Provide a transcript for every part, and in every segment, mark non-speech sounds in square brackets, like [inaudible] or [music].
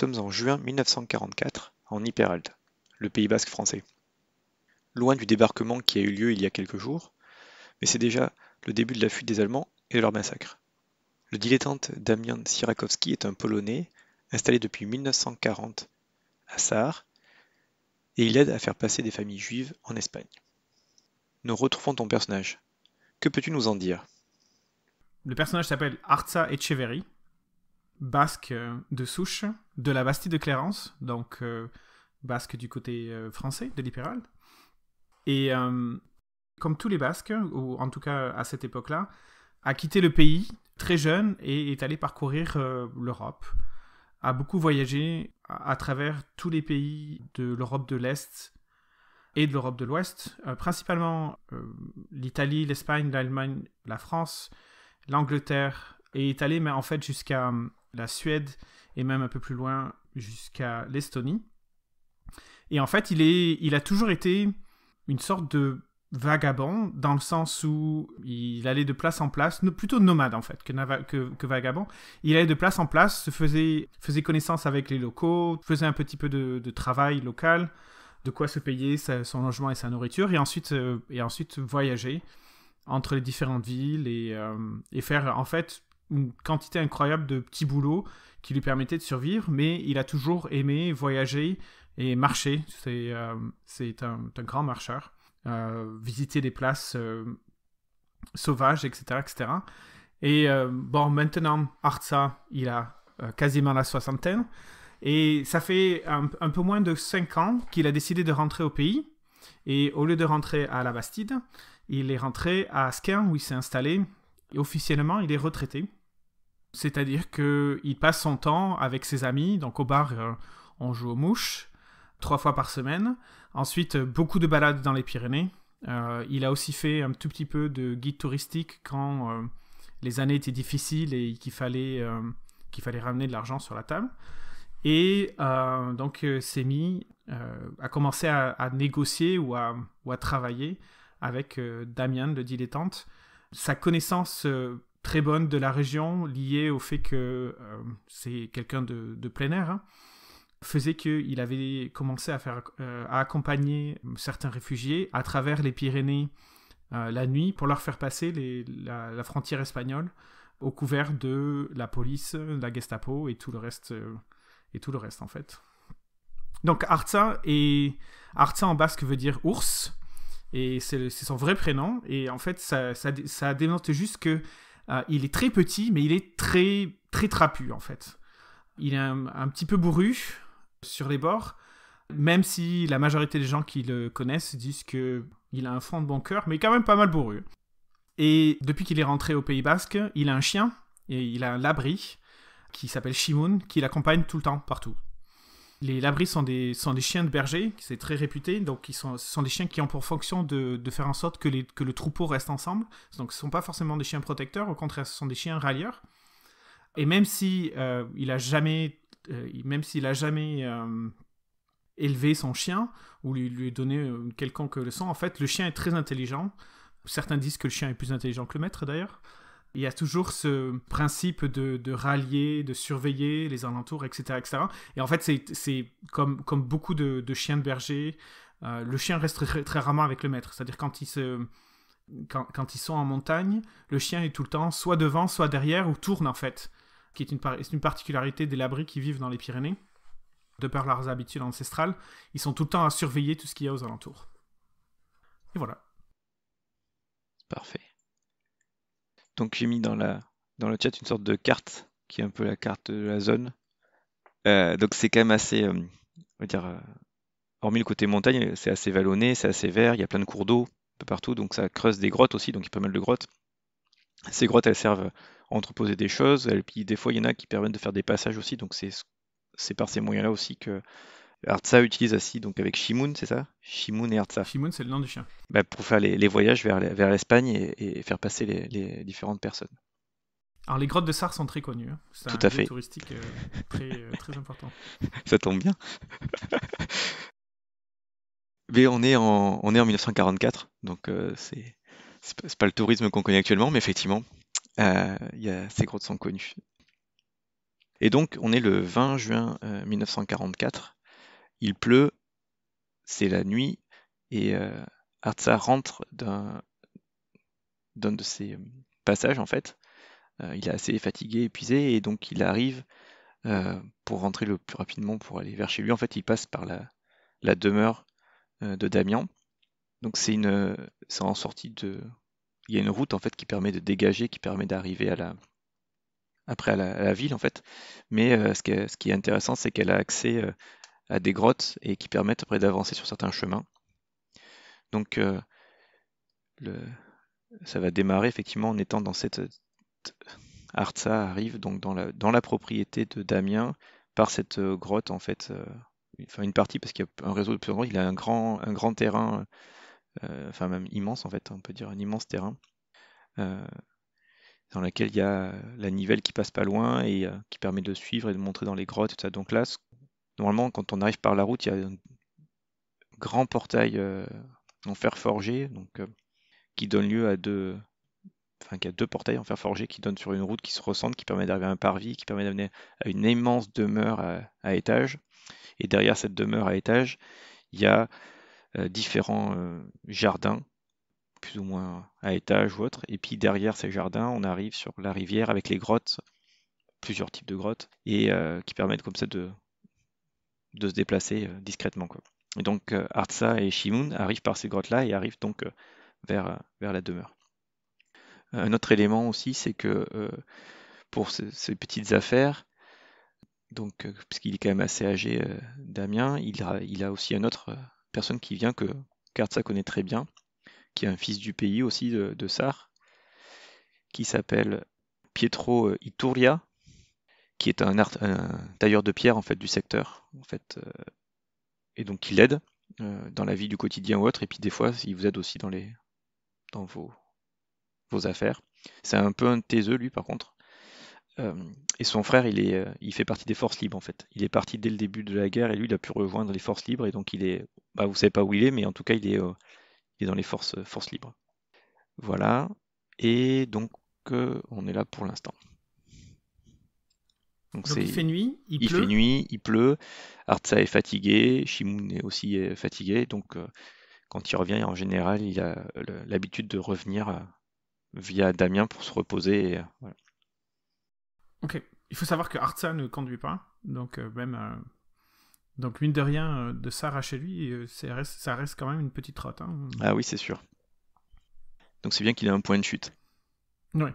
sommes en juin 1944, en Hyperalde, le Pays basque français. Loin du débarquement qui a eu lieu il y a quelques jours, mais c'est déjà le début de la fuite des Allemands et de leur massacre. Le dilettante Damian Sirakowski est un Polonais installé depuis 1940 à Sarre et il aide à faire passer des familles juives en Espagne. Nous retrouvons ton personnage. Que peux-tu nous en dire? Le personnage s'appelle Arza Echeverry basque euh, de souche de la Bastille de Clérance, donc euh, basque du côté euh, français de l'Hyperalde. Et comme tous les Basques, ou en tout cas à cette époque-là, a quitté le pays très jeune et est allé parcourir l'Europe, a beaucoup voyagé à, travers tous les pays de l'Europe de l'Est et de l'Europe de l'Ouest, principalement l'Italie, l'Espagne, l'Allemagne, la France, l'Angleterre, et est allé mais en fait jusqu'à la Suède et même un peu plus loin jusqu'à l'Estonie. Et en fait, il, est, il a toujours été une sorte de vagabond dans le sens où il allait de place en place, plutôt nomade en fait que, que, vagabond. Il allait de place en place, se faisait, faisait connaissance avec les locaux, faisait un petit peu de, travail local, de quoi se payer son logement et sa nourriture, et ensuite, euh, et ensuite voyager entre les différentes villes et, euh, et faire en fait une quantité incroyable de petits boulots qui lui permettaient de survivre, mais il a toujours aimé voyager et marcher. C'est euh, un, grand marcheur. Euh, visiter des places euh, sauvages, etc. etc. Et bon, maintenant, Arza, il a quasiment la soixantaine. Et ça fait un, un peu moins de 5 ans qu'il a décidé de rentrer au pays. Et au lieu de rentrer à la Bastide, il est rentré à Skern où il s'est installé. Et officiellement, il est retraité. C'est-à-dire qu'il passe son temps avec ses amis, donc au bar, euh, on joue aux mouches, trois fois par semaine. Ensuite, euh, beaucoup de balades dans les Pyrénées. Euh, il a aussi fait un tout petit peu de guide touristique quand les années étaient difficiles et qu'il fallait, fallait ramener de l'argent sur la table. Et donc, s'est mis, à, négocier ou à, ou à, travailler avec Damien, le dilettante. Sa connaissance très bonne de la région, liée au fait que euh, c'est quelqu'un de, plein air, hein, faisait qu'il avait commencé à, faire, euh, à accompagner certains réfugiés à travers les Pyrénées euh, la nuit pour leur faire passer la, frontière espagnole au couvert de la police, la Gestapo et tout le reste, et tout le reste en fait. Donc Arza, et en basque veut dire ours, et c'est son vrai prénom, et en fait ça, ça, ça dénote juste que euh, il est très petit, mais il est très, très trapu en fait. Il est un, petit peu bourru sur les bords, même si la majorité des gens qui le connaissent disent que il a un fond de bon cœur, mais quand même pas mal bourru. Et depuis qu'il est rentré au Pays Basque, il a un chien et il a un labri qui s'appelle Shimoun, qui l'accompagne tout le temps, partout. Les labris sont des, sont des chiens de berger, c'est très réputé, donc ils sont, ce sont des chiens qui ont pour fonction de, de faire en sorte que, les, que le troupeau reste ensemble. Donc ce ne sont pas forcément des chiens protecteurs, au contraire, ce sont des chiens rallieurs. Et même si euh, il a jamais, euh, même s'il a jamais euh, élevé son chien ou lui, lui donné quelconque leçon, en fait, le chien est très intelligent. Certains disent que le chien est plus intelligent que le maître d'ailleurs. Il y a toujours ce principe de, rallier, de surveiller les alentours, etc. etc. Et en fait, c'est comme, comme beaucoup de, chiens de berger, euh, le chien reste très, rarement avec le maître. C'est-à-dire quand, ils se, quand, quand, ils sont en montagne, le chien est tout le temps soit devant, soit derrière, ou tourne en fait, qui est une, une particularité des labris qui vivent dans les Pyrénées. De par leurs habitudes ancestrales, ils sont tout le temps à surveiller tout ce qu'il y a aux alentours. Et voilà. Parfait. Donc j'ai mis dans, le chat une sorte de carte qui est un peu la carte de la zone. Euh, donc c'est quand même assez, euh, on va dire, euh, hormis le côté montagne, c'est assez vallonné, c'est assez vert, il y a plein de cours d'eau un peu partout, donc ça creuse des grottes aussi, donc il y a pas mal de grottes. Ces grottes, elles servent à entreposer des choses, et puis des fois il y en a qui permettent de faire des passages aussi, donc c'est par ces moyens-là aussi que Artsa utilise aussi, donc avec Shimun, c'est ça? Shimun et Artsa. Shimun, c'est le nom du chien. Bah, pour faire les, les voyages vers, vers l'Espagne et, et, faire passer les, les, différentes personnes. Alors les grottes de Sar sont très connues. Hein. C'est Tout un à fait. touristique euh, très, euh, très important. [laughs] Ça tombe bien. [laughs] mais on est en, on est en 1944, donc euh, c'est c'est pas, c'est pas le tourisme qu'on connaît actuellement, mais effectivement, euh, y a, ces grottes sont connues. Et donc, on est le 20 juin euh, 1944. Il pleut, c'est la nuit, et euh, Artsa rentre d'un de ses euh, passages, en fait. Euh, il est assez fatigué, épuisé, et donc il arrive euh, pour rentrer le plus rapidement pour aller vers chez lui. En fait, il passe par la, la demeure de Damian. Donc c'est une, c'est en sortie de, il y a une route en fait qui permet de dégager, qui permet d'arriver à la, après à la, ville en fait. Mais ce qui est, ce qui est intéressant, c'est qu'elle a accès à des grottes et qui permettent après d'avancer sur certains chemins. Donc euh, ça va démarrer effectivement en étant dans cette Artsa arrive donc dans la, dans la propriété de Damien par cette euh, grotte en fait, euh, enfin une partie parce qu'il y a un réseau de plusieurs grottes, il a un grand, terrain, enfin même immense en fait, on peut dire un immense terrain, dans lequel il y a la nivelle qui passe pas loin et qui permet de suivre et de montrer dans les grottes, et tout ça. Donc là, ce- normalement, quand on arrive par la route, il y a un grand portail euh, en fer forgé, donc euh, qui donne lieu à deux, enfin qui a deux portails en fer forgé qui donnent sur une route qui se ressemble, qui permet d'arriver à un parvis, qui permet d'amener à une immense demeure à, étage. Et derrière cette demeure à étage, il y a euh, différents jardins, plus ou moins à étage ou autre. Et puis derrière ces jardins, on arrive sur la rivière avec les grottes, plusieurs types de grottes, et qui permettent comme ça de, de se déplacer euh, discrètement. Et donc euh, Artsa et Shimun arrivent par ces grottes-là et arrivent donc euh, vers, la demeure. Un autre élément aussi, c'est que pour ce- ces petites affaires, donc puisqu'il est quand même assez âgé, Damien, il a, aussi une autre personne qui vient que qu'Artsa connaît très bien, qui est un fils du pays aussi de, de Sar, qui s'appelle Pietro Iturria, qui est un, tailleur de pierre en fait du secteur, en fait, euh, et donc il l'aide euh, dans la vie du quotidien ou autre, et puis des fois il vous aide aussi dans les dans vos vos affaires. C'est un peu un taiseux lui par contre. Euh, et son frère, il est, il fait partie des forces libres en fait. Il est parti dès le début de la guerre et lui, il a pu rejoindre les forces libres et donc il est, bah, vous savez pas où il est, mais en tout cas, il est, il est dans les forces, forces libres. Voilà. Et donc, on est là pour l'instant. Donc il fait nuit, il, il pleut. fait nuit, il pleut. Artsa est fatigué, Shimun est aussi euh, fatigué. Donc, euh, quand il revient, en général, il a le- l'habitude de revenir euh, via Damien pour se reposer. et, euh, voilà. Ok. Il faut savoir que Artsa ne conduit pas, donc euh, même euh, donc mine de rien euh, de Sar à chez lui, euh, reste- ça reste quand même une petite trotte. Hein. Ah oui, c'est sûr. Donc c'est bien qu'il ait un point de chute. Ouais.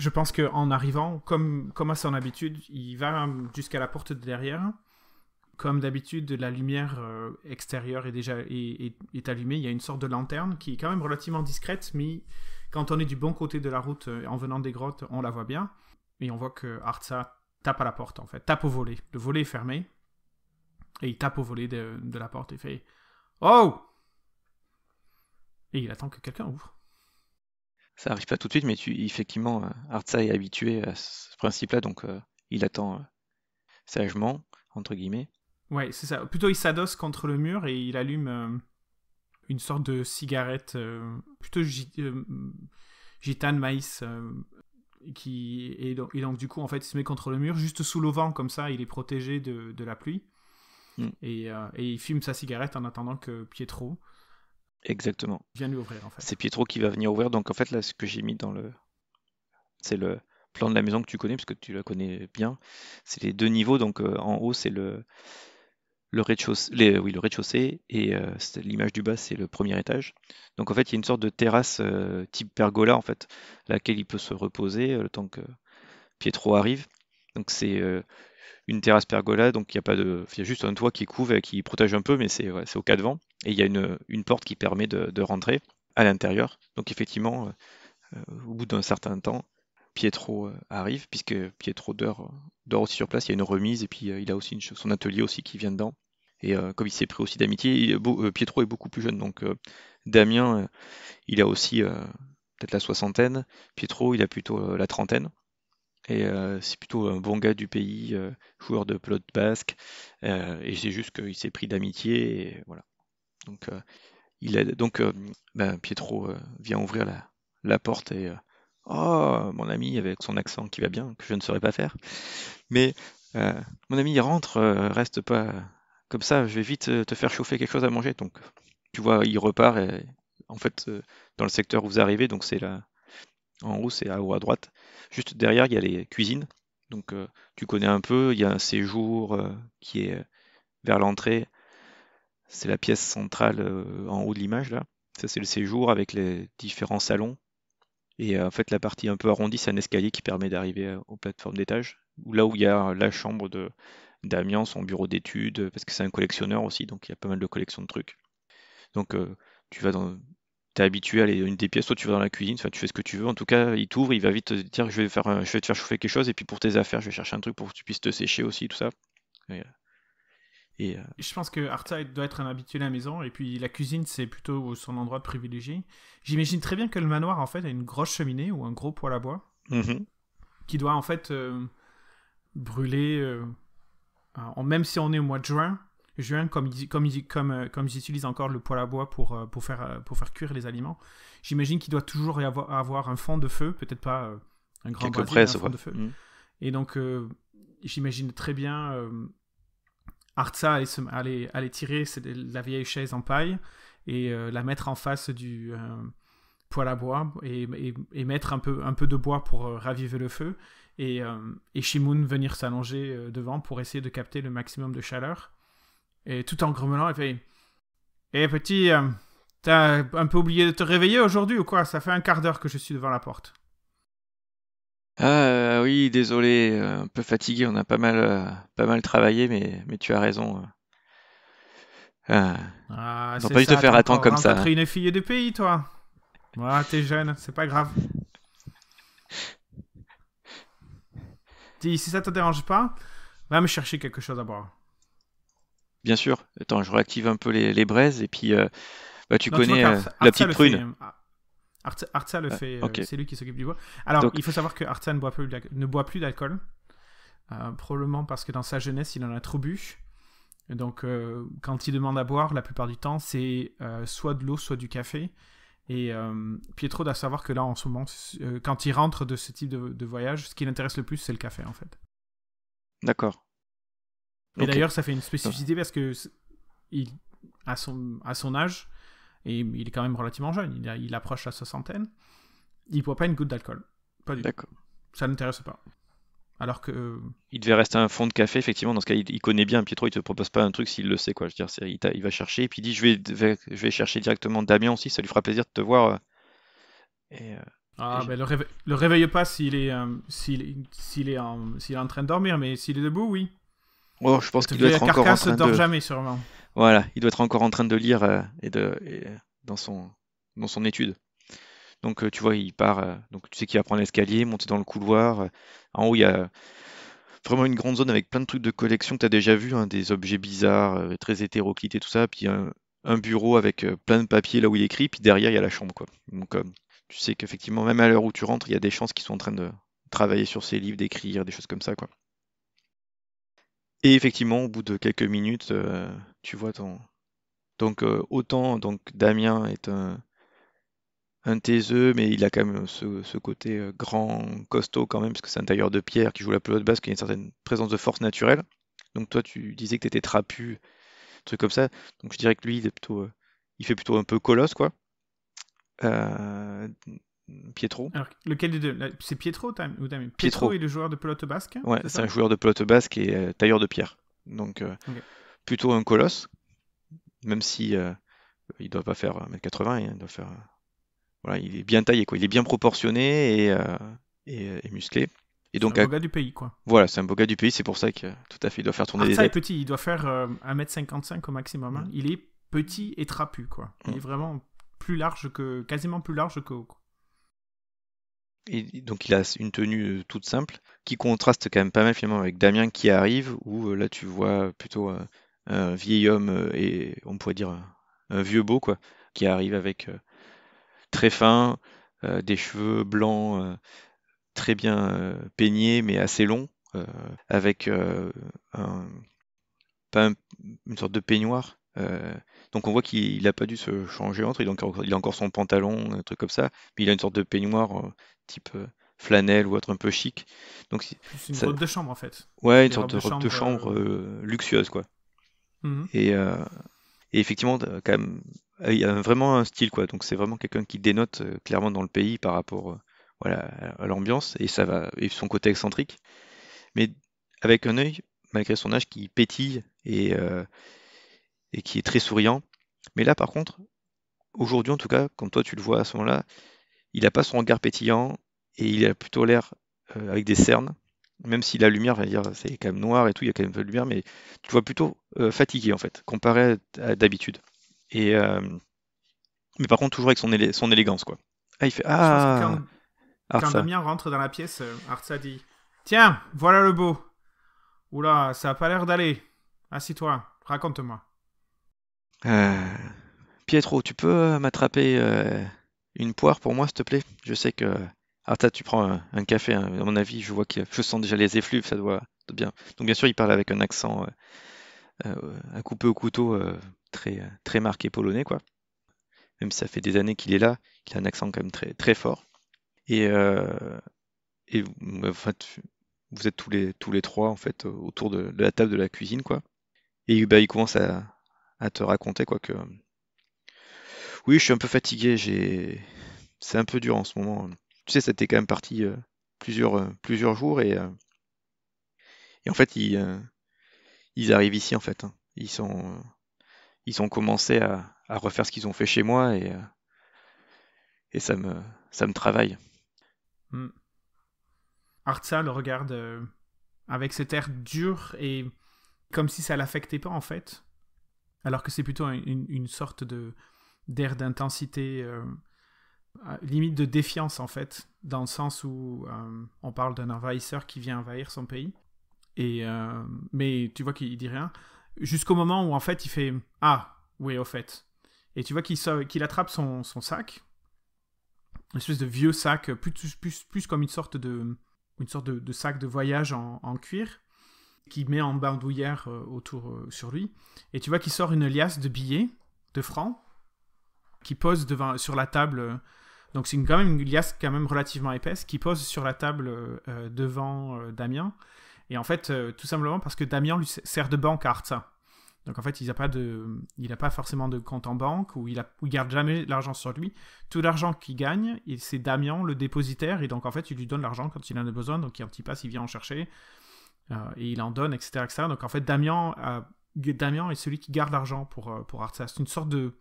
Je pense qu'en arrivant, comme, à son habitude, il va jusqu'à la porte de derrière. Comme d'habitude, la lumière euh, extérieure est déjà allumée. Il y a une sorte de lanterne qui est quand même relativement discrète, mais quand on est du bon côté de la route euh, en venant des grottes, on la voit bien. Et on voit que Artsa tape à la porte, en fait. Tape au volet. Le volet est fermé. Et il tape au volet de, de la porte et fait Oh Et il attend que quelqu'un ouvre. Ça arrive pas tout de suite, mais tu, effectivement, euh, Artsa est habitué à ce principe-là, donc euh, il attend euh, sagement, entre guillemets. Ouais, c'est ça. Plutôt, il s'adosse contre le mur et il allume une sorte de cigarette, plutôt gi- gitane maïs, qui et donc, et donc, du coup en fait il se met contre le mur, juste sous le vent comme ça, il est protégé de, de la pluie Mm. et, euh, et il fume sa cigarette en attendant que Pietro Exactement. vienne lui ouvrir en fait. C'est Pietro qui va venir ouvrir. Donc en fait là, ce que j'ai mis dans le, c'est le plan de la maison que tu connais, parce que tu la connais bien. C'est les deux niveaux, donc euh, en haut c'est le, le rez-de-chaussée, oui, le rez-de-chaussée, et euh, l'image du bas c'est le premier étage. Donc en fait il y a une sorte de terrasse euh, type pergola en fait, laquelle il peut se reposer le temps que Pietro arrive. Donc c'est une terrasse pergola, donc il y a pas de, il y a juste un toit qui couvre et qui protège un peu, mais c'est au cas de vent. Et il y a une, porte qui permet de, rentrer à l'intérieur. Donc effectivement, au bout d'un certain temps, Pietro euh, arrive, puisque Pietro dort, aussi sur place, il y a une remise, et puis euh, il a aussi son atelier aussi qui vient dedans. Et euh, comme il s'est pris aussi d'amitié, Pietro est beaucoup plus jeune, donc Damien, il a aussi peut-être la soixantaine, Pietro, il a plutôt la trentaine. Et c'est plutôt un bon gars du pays, joueur de pelote basque. et c'est juste qu'il s'est pris d'amitié. Et voilà. Donc, il a, donc ben, Pietro vient ouvrir la, porte et Oh, mon ami avec son accent qui va bien, que je ne saurais pas faire. Mais euh, mon ami, il rentre, euh, reste pas comme ça, je vais vite euh, te faire chauffer quelque chose à manger. Donc, tu vois, il repart et en fait, dans le secteur où vous arrivez, donc c'est là, en haut, c'est à haut à droite. Juste derrière, il y a les cuisines. Donc, tu connais un peu, il y a un séjour qui est vers l'entrée. C'est la pièce centrale en haut de l'image là. Ça, c'est le séjour avec les différents salons et euh, en fait, la partie un peu arrondie, c'est un escalier qui permet d'arriver euh, aux plateformes d'étage. Là où il y a la chambre de Damien, son bureau d'études, parce que c'est un collectionneur aussi, donc il y a pas mal de collections de trucs. Donc euh, tu vas dans. es habitué à aller une des pièces, soit tu vas dans la cuisine, soit tu fais ce que tu veux. En tout cas, il t'ouvre, il va vite te dire je vais faire, je vais te faire chauffer quelque chose, et puis pour tes affaires, je vais chercher un truc pour que tu puisses te sécher aussi, tout ça. Euh, je pense que Arta doit être un habitué à la maison, et puis la cuisine, c'est plutôt son endroit privilégié. J'imagine très bien que le manoir, en fait, a une grosse cheminée ou un gros poêle à bois, mhm. qui doit, en fait, euh, brûler, euh, même si on est au mois de juin, juin, comme ils, comme, comme, comme ils utilisent encore le poêle à bois pour, pour, faire, pour faire cuire les aliments, j'imagine qu'il doit toujours y avoir, avoir, un fond de feu, peut-être pas un grand brasier, un fond de feu. Mhm. Et donc, j'imagine très bien Artsa allait, tirer la vieille chaise en paille et euh, la mettre en face du euh, poêle à bois et, mettre un peu, de bois pour euh, raviver le feu. Et, et venir s'allonger devant pour essayer de capter le maximum de chaleur. Et tout en grommelant, elle fait Eh petit, t'as un peu oublié de te réveiller aujourd'hui ou quoi? Ça fait un quart d'heure que je suis devant la porte. Ah oui, désolé, euh, un peu fatigué, on a pas mal, euh, pas mal travaillé, mais, mais tu as raison. Euh. Ah, pas dû te faire attendre comme ça. T'as une fille du pays, toi. Voilà, t'es jeune, c'est pas grave. Dis, si ça te dérange pas, va me chercher quelque chose à boire. Bien sûr. Attends, je réactive un peu les, les braises et puis bah, tu connais la petite prune. Artsa le ah, fait, euh, c'est lui qui s'occupe du bois. Alors, il faut savoir que Artsa ne boit plus, ne boit plus d'alcool, euh, probablement parce que dans sa jeunesse, il en a trop bu. donc, euh, quand il demande à boire, la plupart du temps, c'est soit de l'eau, soit du café. Et Pietro doit savoir que là, en ce moment, quand il rentre de ce type de, voyage, ce qui l'intéresse le plus, c'est le café, en fait. D'accord. Et d'ailleurs, ça fait une spécificité parce que il, à, son, à son âge, et il est quand même relativement jeune, il, approche la soixantaine. Il boit pas une goutte d'alcool. Pas du tout. Ça ne l'intéresse pas. Alors que. Euh, il devait rester un fond de café, effectivement. Dans ce cas, il, connaît bien. Pietro, il te propose pas un truc s'il le sait, quoi. Je veux dire, il, il, va chercher, et puis il dit je vais, je vais chercher directement Damien aussi, ça lui fera plaisir de te voir. Euh, et, euh, ah, ben le, le réveille pas s'il est, s'il, s'il est, en, s'il est en train de dormir, mais s'il est debout, oui. Oh, je pense qu'il doit être encore en train dort jamais, sûrement. Voilà, il doit être encore en train de lire euh, et de dans son dans son étude. Donc euh, tu vois, il part. Euh, donc tu sais qu'il va prendre l'escalier, monter dans le couloir. en haut, il y a vraiment une grande zone avec plein de trucs de collection que tu as déjà vu, hein, des objets bizarres, très hétéroclites et tout ça. Puis un, un bureau avec plein de papiers là où il écrit. Puis derrière, il y a la chambre, quoi. Donc tu sais qu'effectivement, même à l'heure où tu rentres, il y a des chances qu'ils sont en train de travailler sur ces livres, d'écrire, des choses comme ça, quoi. Et effectivement, au bout de quelques minutes, tu vois ton. Donc, euh, autant donc Damien est un, un taiseux, mais il a quand même ce, côté euh, grand, costaud quand même, parce que c'est un tailleur de pierre qui joue la pelote basse, qui a une certaine présence de force naturelle. Donc, toi, tu disais que tu étais trapu, truc comme ça. Donc, je dirais que lui, il, est plutôt, il fait plutôt un peu colosse, quoi. Pietro. Alors, lequel des deux? C'est Pietro ou Damien? Pietro, Pietro. est le joueur de pelote basque Ouais, c'est un joueur de pelote basque et euh, tailleur de pierre. Donc euh. Plutôt un colosse, même si euh, il doit pas faire 1m80, il doit faire euh, voilà, il est bien taillé quoi, il est bien proportionné et, euh, et, et musclé. Et donc C'est un à- beau gars du pays, quoi. voilà, c'est un beau gars du pays, c'est pour ça que tout à fait il doit faire tourner les Arta est petit, il doit faire euh, 1m55 au maximum. hein. Mm. Il est petit et trapu, quoi. Il Mm. est vraiment plus large que... quasiment plus large que haut. Et donc il a une tenue euh, toute simple qui contraste quand même pas mal finalement avec Damien qui arrive où euh, là tu vois plutôt euh, un vieil homme euh, et on pourrait dire un, vieux beau quoi qui arrive avec euh, très fin, euh, des cheveux blancs très bien peignés mais assez longs avec un, pas un- une sorte de peignoir. donc on voit qu'il n'a pas dû se changer entre, il a encore, il a encore son pantalon, un truc comme ça, mais il a une sorte de peignoir type flanelle ou autre un peu chic. Donc c'est- Plus une Ça- robe de chambre, en fait. ouais, une sorte de robe de chambre, chambre euh, luxueuse quoi. Mhm. Et, euh, et effectivement, quand même, il y a vraiment un style, quoi. Donc c'est vraiment quelqu'un qui dénote euh, clairement dans le pays par rapport euh, voilà, à l'ambiance et ça va et son côté excentrique. Mais avec un œil, malgré son âge, qui pétille et, qui est très souriant. Mais là, par contre, aujourd'hui en tout cas, quand toi tu le vois à ce moment-là, il n'a pas son regard pétillant et il a plutôt l'air avec des cernes. Même si la lumière, va dire, c'est quand même noir et tout, il y a quand même peu de lumière, mais tu le vois plutôt euh, fatigué en fait, comparé à, d'habitude. Et euh, mais par contre toujours avec son, élé- son élégance quoi. Ah il fait ah, quand, ah, quand. Damien rentre dans la pièce, euh, Artsa dit Tiens, voilà le beau. Oula, ça a pas l'air d'aller. Assis-toi, raconte-moi. Euh, Pietro, tu peux m'attraper une poire pour moi s'il te plaît? Je sais que Arta, tu prends un, café, hein. À mon avis, je vois que je sens déjà les effluves, ça doit, bien. Donc bien sûr, il parle avec un accent euh, euh, à couper au couteau euh, très très marqué polonais quoi. Même si ça fait des années qu'il est là, il a un accent quand même très très fort. Et euh, et en fait, vous êtes tous les tous les trois en fait autour de, de la table de la cuisine quoi. Et bah, il commence à, à te raconter quoi que oui, je suis un peu fatigué, j'ai c'est un peu dur en ce moment. Tu sais, c'était quand même parti euh, plusieurs euh, plusieurs jours et euh, en fait ils arrivent ici en fait. hein. Ils ont commencé à, refaire ce qu'ils ont fait chez moi et ça me ça travaille. Hmm. Artsa le regarde avec cet air dur et comme si ça l'affectait pas en fait. Alors que c'est plutôt un- une, sorte d'air d'intensité, limite de défiance en fait, dans le sens où euh, on parle d'un envahisseur qui vient envahir son pays. Et euh, mais tu vois qu'il dit rien jusqu'au moment où en fait il fait ah oui au fait. Et tu vois qu'il qu'il attrape son, son sac, une espèce de vieux sac, plus, plus, plus comme une sorte de, une sorte de, sac de voyage en, en cuir, qu'il met en bandoulière euh, autour euh, sur lui. Et tu vois qu'il sort une liasse de billets, de francs, qui pose devant, sur la table. Donc c'est quand même une liasse quand même relativement épaisse, qui pose sur la table euh, euh, devant euh, Damien. Et en fait, tout simplement parce que Damien lui sert de banque à Artsa. Donc en fait, il n'a pas, a pas forcément de compte en banque ou il, garde jamais l'argent sur lui. Tout l'argent qu'il gagne, c'est Damien le dépositaire. Et donc en fait, il lui donne l'argent quand il en a besoin. Donc il passe, il vient en chercher. et il en donne, etc., etc. Donc en fait, Damien, Damien est celui qui garde l'argent pour, pour. C'est une sorte de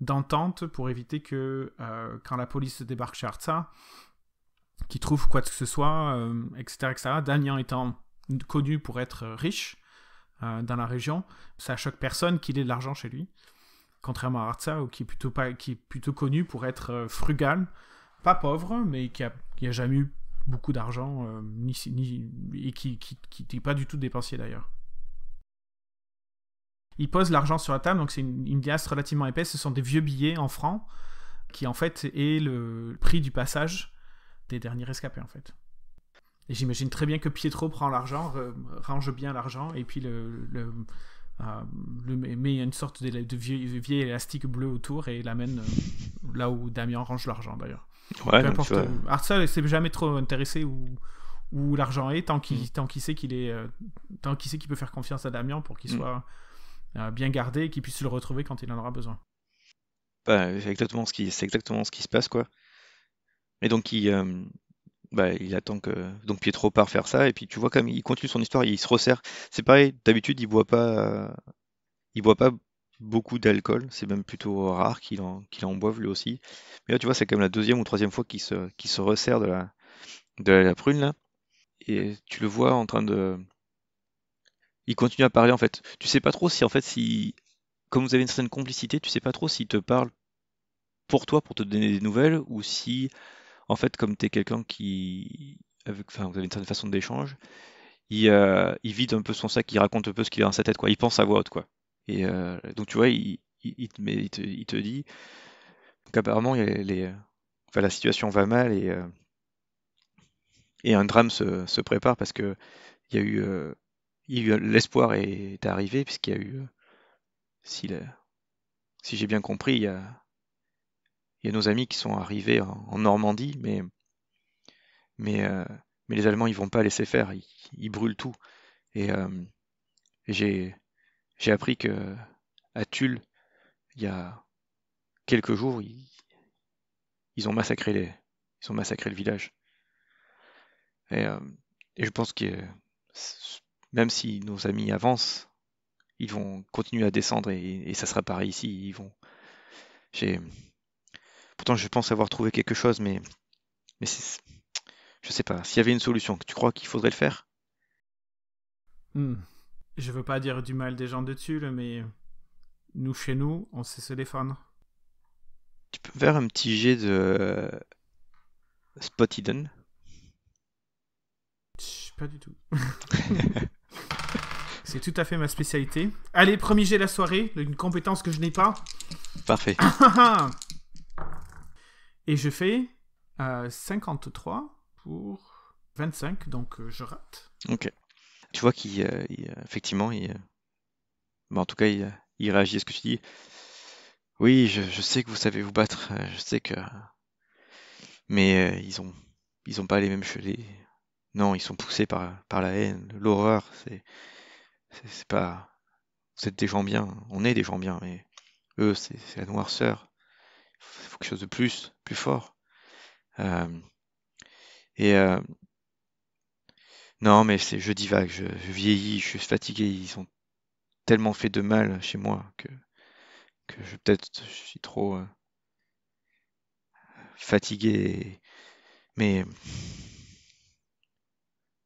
d'entente pour éviter que euh, quand la police débarque chez Artsa, qui trouve quoi que ce soit, etc., etc., Damien étant connu pour être riche, euh, dans la région, ça choque personne qu'il ait de l'argent chez lui. Contrairement à Artsa, qui est plutôt, pas, qui est plutôt connu pour être euh, frugal, pas pauvre, mais qui a, jamais eu beaucoup d'argent, ni, et qui n'est pas du tout dépensier d'ailleurs. Il pose l'argent sur la table, donc c'est une, une liasse relativement épaisse, ce sont des vieux billets en francs, qui en fait est le prix du passage des derniers rescapés en fait. Et j'imagine très bien que Pietro prend l'argent, range bien l'argent, et puis le, le, euh, le- met une sorte de, de vieil élastique bleu autour et l'amène euh, là où Damien range l'argent d'ailleurs. Ouais, Peu importe. Artsa ne s'est jamais trop intéressé où, où l'argent est, tant Mm. qu'il tant qu'il sait qu'il est, euh, tant qu'il sait qu'il peut faire confiance à Damien pour qu'il Mm. soit bien gardé et qu'il puisse le retrouver quand il en aura besoin. bah, c'est exactement ce qui c'est exactement ce qui se passe quoi. Et donc il, euh, bah, il attend que donc Pietro part faire ça et puis tu vois comme il continue son histoire, il se resserre. C'est pareil, d'habitude il boit pas, il boit pas beaucoup d'alcool, c'est même plutôt rare qu'il en, boive lui aussi. Mais là tu vois c'est comme la deuxième ou troisième fois qu'il se, resserre de la, prune et tu le vois en train de, il continue à parler en fait. Tu sais pas trop si en fait si comme vous avez une certaine complicité, tu sais pas trop s'il te parle pour toi, pour te donner des nouvelles, ou si, en fait, comme tu es quelqu'un qui, enfin, vous avez une certaine façon d'échange, il, euh, il vide un peu son sac, il raconte un peu ce qu'il a dans sa tête, quoi. Il pense à voix haute, quoi. Et euh, donc, tu vois, il, te, il, il te dit qu'apparemment, les, enfin, la situation va mal et, euh, et un drame se, se, prépare parce que il y a eu, euh, l'espoir est arrivé, puisqu'il y a eu, si, si j'ai bien compris, il y a nos amis qui sont arrivés en, Normandie, mais, mais, euh, mais les Allemands, ils vont pas laisser faire, ils, brûlent tout. Et, euh, j'ai appris que à Tulle, il y a quelques jours, ils, ils ont massacré les, ils ont massacré le village. Et, euh, et je pense que même si nos amis avancent, ils vont continuer à descendre et, et ça sera pareil ici. Ils vont. J'ai, Pourtant, je pense avoir trouvé quelque chose, mais, mais je sais pas. S'il y avait une solution, tu crois qu'il faudrait le faire? Hmm. Je veux pas dire du mal des gens de Tulle, mais nous, chez nous, on sait se défendre. Tu peux faire un petit jet de Spot Hidden? Pas du tout. [laughs] C'est tout à fait ma spécialité. Allez, premier jet de la soirée, une compétence que je n'ai pas. Parfait. [laughs] Et je fais 53 euh, pour 25, donc euh, je rate. Ok. Tu vois qu'effectivement, il, en tout cas, il, réagit à ce que tu dis. Oui, je, sais que vous savez vous battre, euh, je sais que. Mais ils ont, ils ont pas les mêmes cheveux. Non, ils sont poussés par, la haine, l'horreur. C'est, c'est pas. Vous êtes des gens bien. On est des gens bien, mais eux, c'est la noirceur faut quelque chose de plus, plus fort. Euh, et euh, non, mais c'est, je divague, je, vieillis, je suis fatigué. Ils ont tellement fait de mal chez moi que, que je peut-être je suis trop euh, fatigué. Mais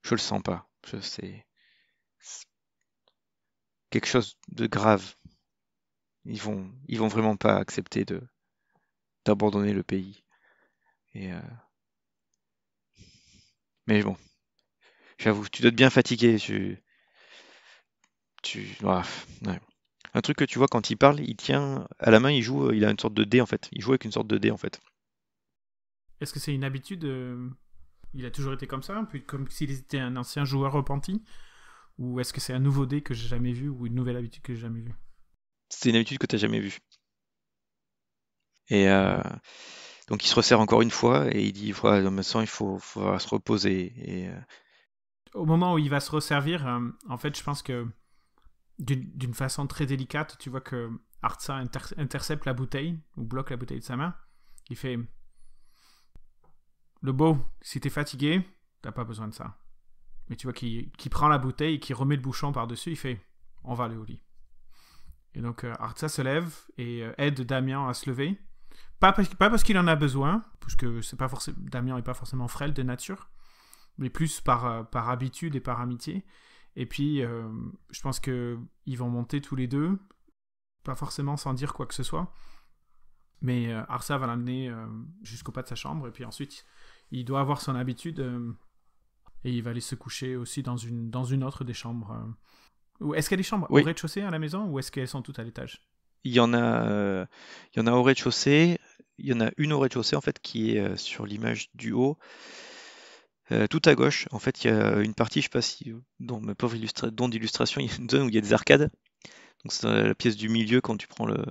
je le sens pas. Je sais quelque chose de grave. Ils vont, ils vont vraiment pas accepter de, d'abandonner le pays. Euh... Mais bon, j'avoue, tu dois être bien fatigué. Tu, ouais. Un truc que tu vois quand il parle, il tient à la main, il joue, il a une sorte de dé en fait. Il joue avec une sorte de dé en fait. Est-ce que c'est une habitude euh, Il a toujours été comme ça, comme s'il était un ancien joueur repenti Ou est-ce que c'est un nouveau dé que j'ai jamais vu ou une nouvelle habitude que j'ai jamais vue? C'est une habitude que tu n'as jamais vue. Et euh, donc il se resserre encore une fois et il dit voilà, maintenant il faut, faut se reposer. Et, euh, Au moment où il va se resservir, euh, en fait, je pense que d'une façon très délicate, tu vois que Artsa intercepte la bouteille ou bloque la bouteille de sa main. Il fait Le beau, si t'es fatigué, t'as pas besoin de ça. Mais tu vois qu'il prend la bouteille et qu'il remet le bouchon par-dessus, il fait On va aller au lit. Et donc Artsa se lève et aide Damien à se lever. Pas parce, qu'il en a besoin, parce que c'est pas Damien n'est pas forcément frêle de nature, mais plus par, euh, habitude et par amitié. Et puis, euh, je pense qu'ils vont monter tous les deux, pas forcément sans dire quoi que ce soit. Mais euh, Arsa va l'amener jusqu'au pas de sa chambre, et puis ensuite, il doit avoir son habitude, et il va aller se coucher aussi dans une, dans une autre des chambres. Est-ce qu'il y a des chambres au rez-de-chaussée à la maison, ou est-ce qu'elles sont toutes à l'étage? Il y en a, il y en a au rez-de-chaussée, il y en a une au rez-de-chaussée en fait qui est euh, sur l'image du haut. Euh, tout à gauche, en fait, il y a une partie, je sais pas si dans ma pauvre don d'illustration, il y a une zone où il y a des arcades. Donc c'est la pièce du milieu quand tu prends le.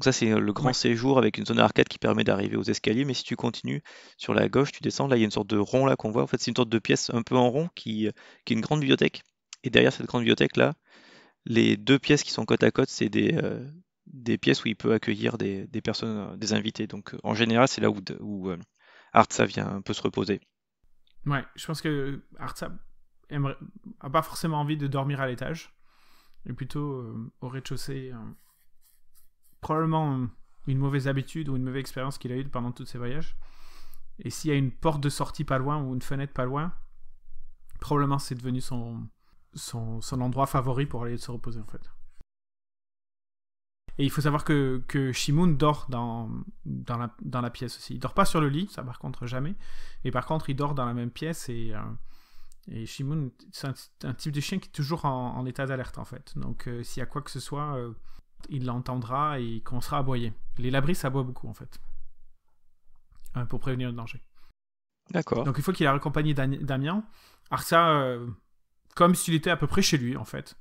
Donc ça c'est le grand séjour avec une zone d'arcade qui permet d'arriver aux escaliers. Mais si tu continues sur la gauche, tu descends. Là il y a une sorte de rond là qu'on voit. En fait c'est une sorte de pièce un peu en rond qui, qui est une grande bibliothèque. Et derrière cette grande bibliothèque là, les deux pièces qui sont côte à côte, c'est des, euh, des pièces où il peut accueillir des, personnes, euh, des invités. Donc en général, c'est là où, où Artsa vient un peu se reposer. Ouais, je pense que Artsa aimerait, a pas forcément envie de dormir à l'étage, et plutôt euh, au rez-de-chaussée. Probablement une mauvaise habitude ou une mauvaise expérience qu'il a eue pendant tous ses voyages. Et s'il y a une porte de sortie pas loin ou une fenêtre pas loin, probablement c'est devenu son, son, endroit favori pour aller se reposer en fait. Et il faut savoir que, que Shimoun dort dans, dans, la, dans la pièce aussi. Il dort pas sur le lit, ça par contre jamais. Et par contre, il dort dans la même pièce et, euh, et Shimoun, c'est un, type de chien qui est toujours en, en état d'alerte en fait. Donc euh, s'il y a quoi que ce soit, euh, il l'entendra et il commencera à aboyer. Les labris aboient beaucoup en fait. Euh, pour prévenir le danger. D'accord. Donc il faut qu'il ait accompagné Damien. Arsa, euh, comme s'il était à peu près chez lui, en fait,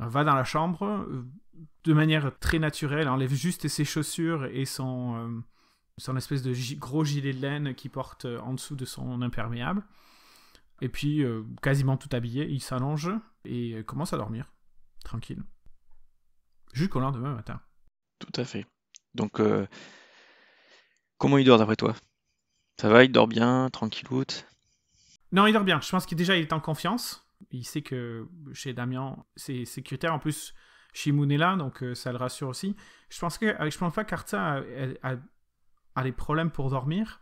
euh, va dans la chambre de manière très naturelle, enlève juste ses chaussures et son, son espèce de gros gilet de laine qu'il porte en dessous de son imperméable. Et puis, quasiment tout habillé, il s'allonge et commence à dormir, tranquille. Jusqu'au lendemain matin. Tout à fait. Donc, euh, comment il dort d'après toi? Ça va, il dort bien, tranquilloute? Non, il dort bien. Je pense qu'il déjà il est en confiance. Il sait que chez Damien, c'est sécuritaire. En plus, Shimoun est là, donc euh, ça le rassure aussi. Je pense que euh, je pense pas qu'Arta a, a- a des problèmes pour dormir.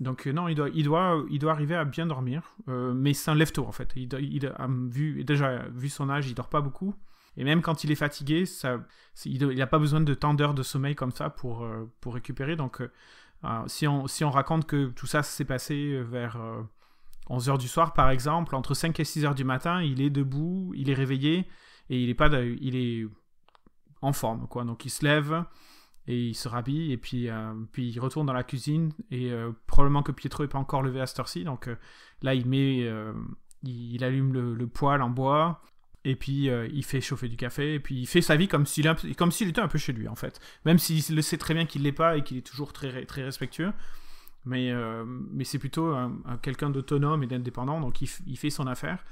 Donc euh, non, il doit, il doit, il doit arriver à bien dormir. Mais c'est un lève-tôt en fait. Il a vu déjà vu son âge, il dort pas beaucoup. Et même quand il est fatigué, il n'a pas besoin de tant d'heures de sommeil comme ça pour, euh, récupérer. Donc euh, euh, si, on, raconte que tout ça s'est passé vers euh, 11h du soir, par exemple, entre 5 et 6 heures du matin, il est debout, il est réveillé et il est, pas il est en forme. Quoi. Donc il se lève et il se rhabille et puis, puis il retourne dans la cuisine et probablement que Pietro n'est pas encore levé à cette heure-ci. Donc là, il, met, il allume le, le poêle en bois et puis euh, il fait chauffer du café et puis il fait sa vie comme s'il, était un peu chez lui en fait. Même s'il le sait très bien qu'il l'est pas et qu'il est toujours très, très respectueux. Mais, euh, mais c'est plutôt un- un- quelqu'un d'autonome et d'indépendant, donc il, fait son affaire.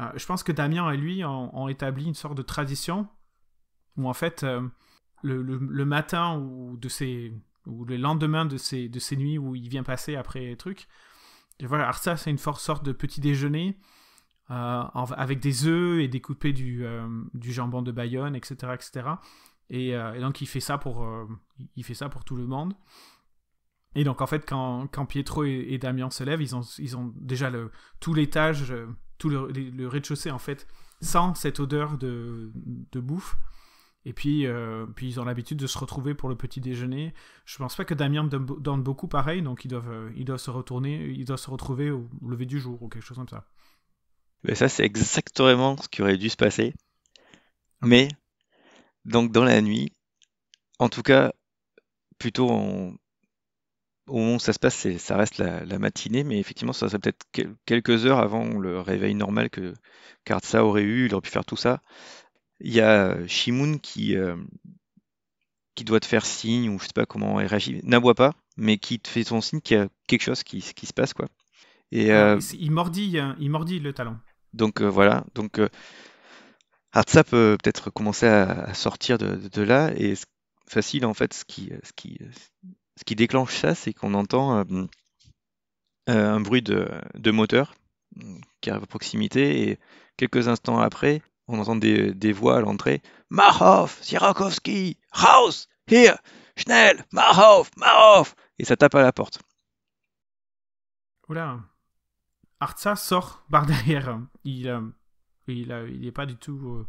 Euh, je pense que Damien et lui ont, établi une sorte de tradition où en fait le, matin ou de ces ou le lendemain de ces, de nuits où il vient passer après et voilà, Arsa c'est une forte sorte de petit déjeuner en- avec des œufs et découpé du, euh, du jambon de Bayonne, etc. etc. Et, euh, et donc il fait ça pour, euh, il fait ça pour tout le monde. Et donc, en fait, quand, quand Pietro et, et Damien se lèvent, ils ont, ils ont déjà le, tout l'étage, euh, tout le, rez-de-chaussée, en fait, sans cette odeur de, de bouffe. Et puis, euh, puis ils ont l'habitude de se retrouver pour le petit déjeuner. Je pense pas que Damien donne, beaucoup pareil, donc ils doivent, euh, ils doivent se retourner, ils doivent se retrouver au lever du jour ou quelque chose comme ça. Mais ça, c'est exactement ce qui aurait dû se passer. Mais, donc dans la nuit, en tout cas, plutôt en- au moment où ça se passe, ça reste la, la matinée, mais effectivement, ça serait peut-être quel- quelques heures avant le réveil normal que Kartsa aurait eu, il aurait pu faire tout ça. Il y a Shimoun qui, euh, qui doit te faire signe, ou je sais pas comment il réagit, n'aboie pas, mais qui te fait son signe qu'il y a quelque chose qui, qui se passe, quoi. Et, euh, Il, mordit, euh, il mordit le talon. Donc euh, voilà, donc euh, Artsa peut peut-être commencer à, sortir de, là et facile en fait ce qui, déclenche ça, c'est qu'on entend euh, un bruit de, moteur qui arrive à proximité et quelques instants après, on entend des, voix à l'entrée. Marhoff, Sirakowski, Raus, hier, schnell, Marhoff, Marhoff et ça tape à la porte. Oula. Artsa sort [laughs] par derrière. Il euh, il a- il n'est pas du tout euh,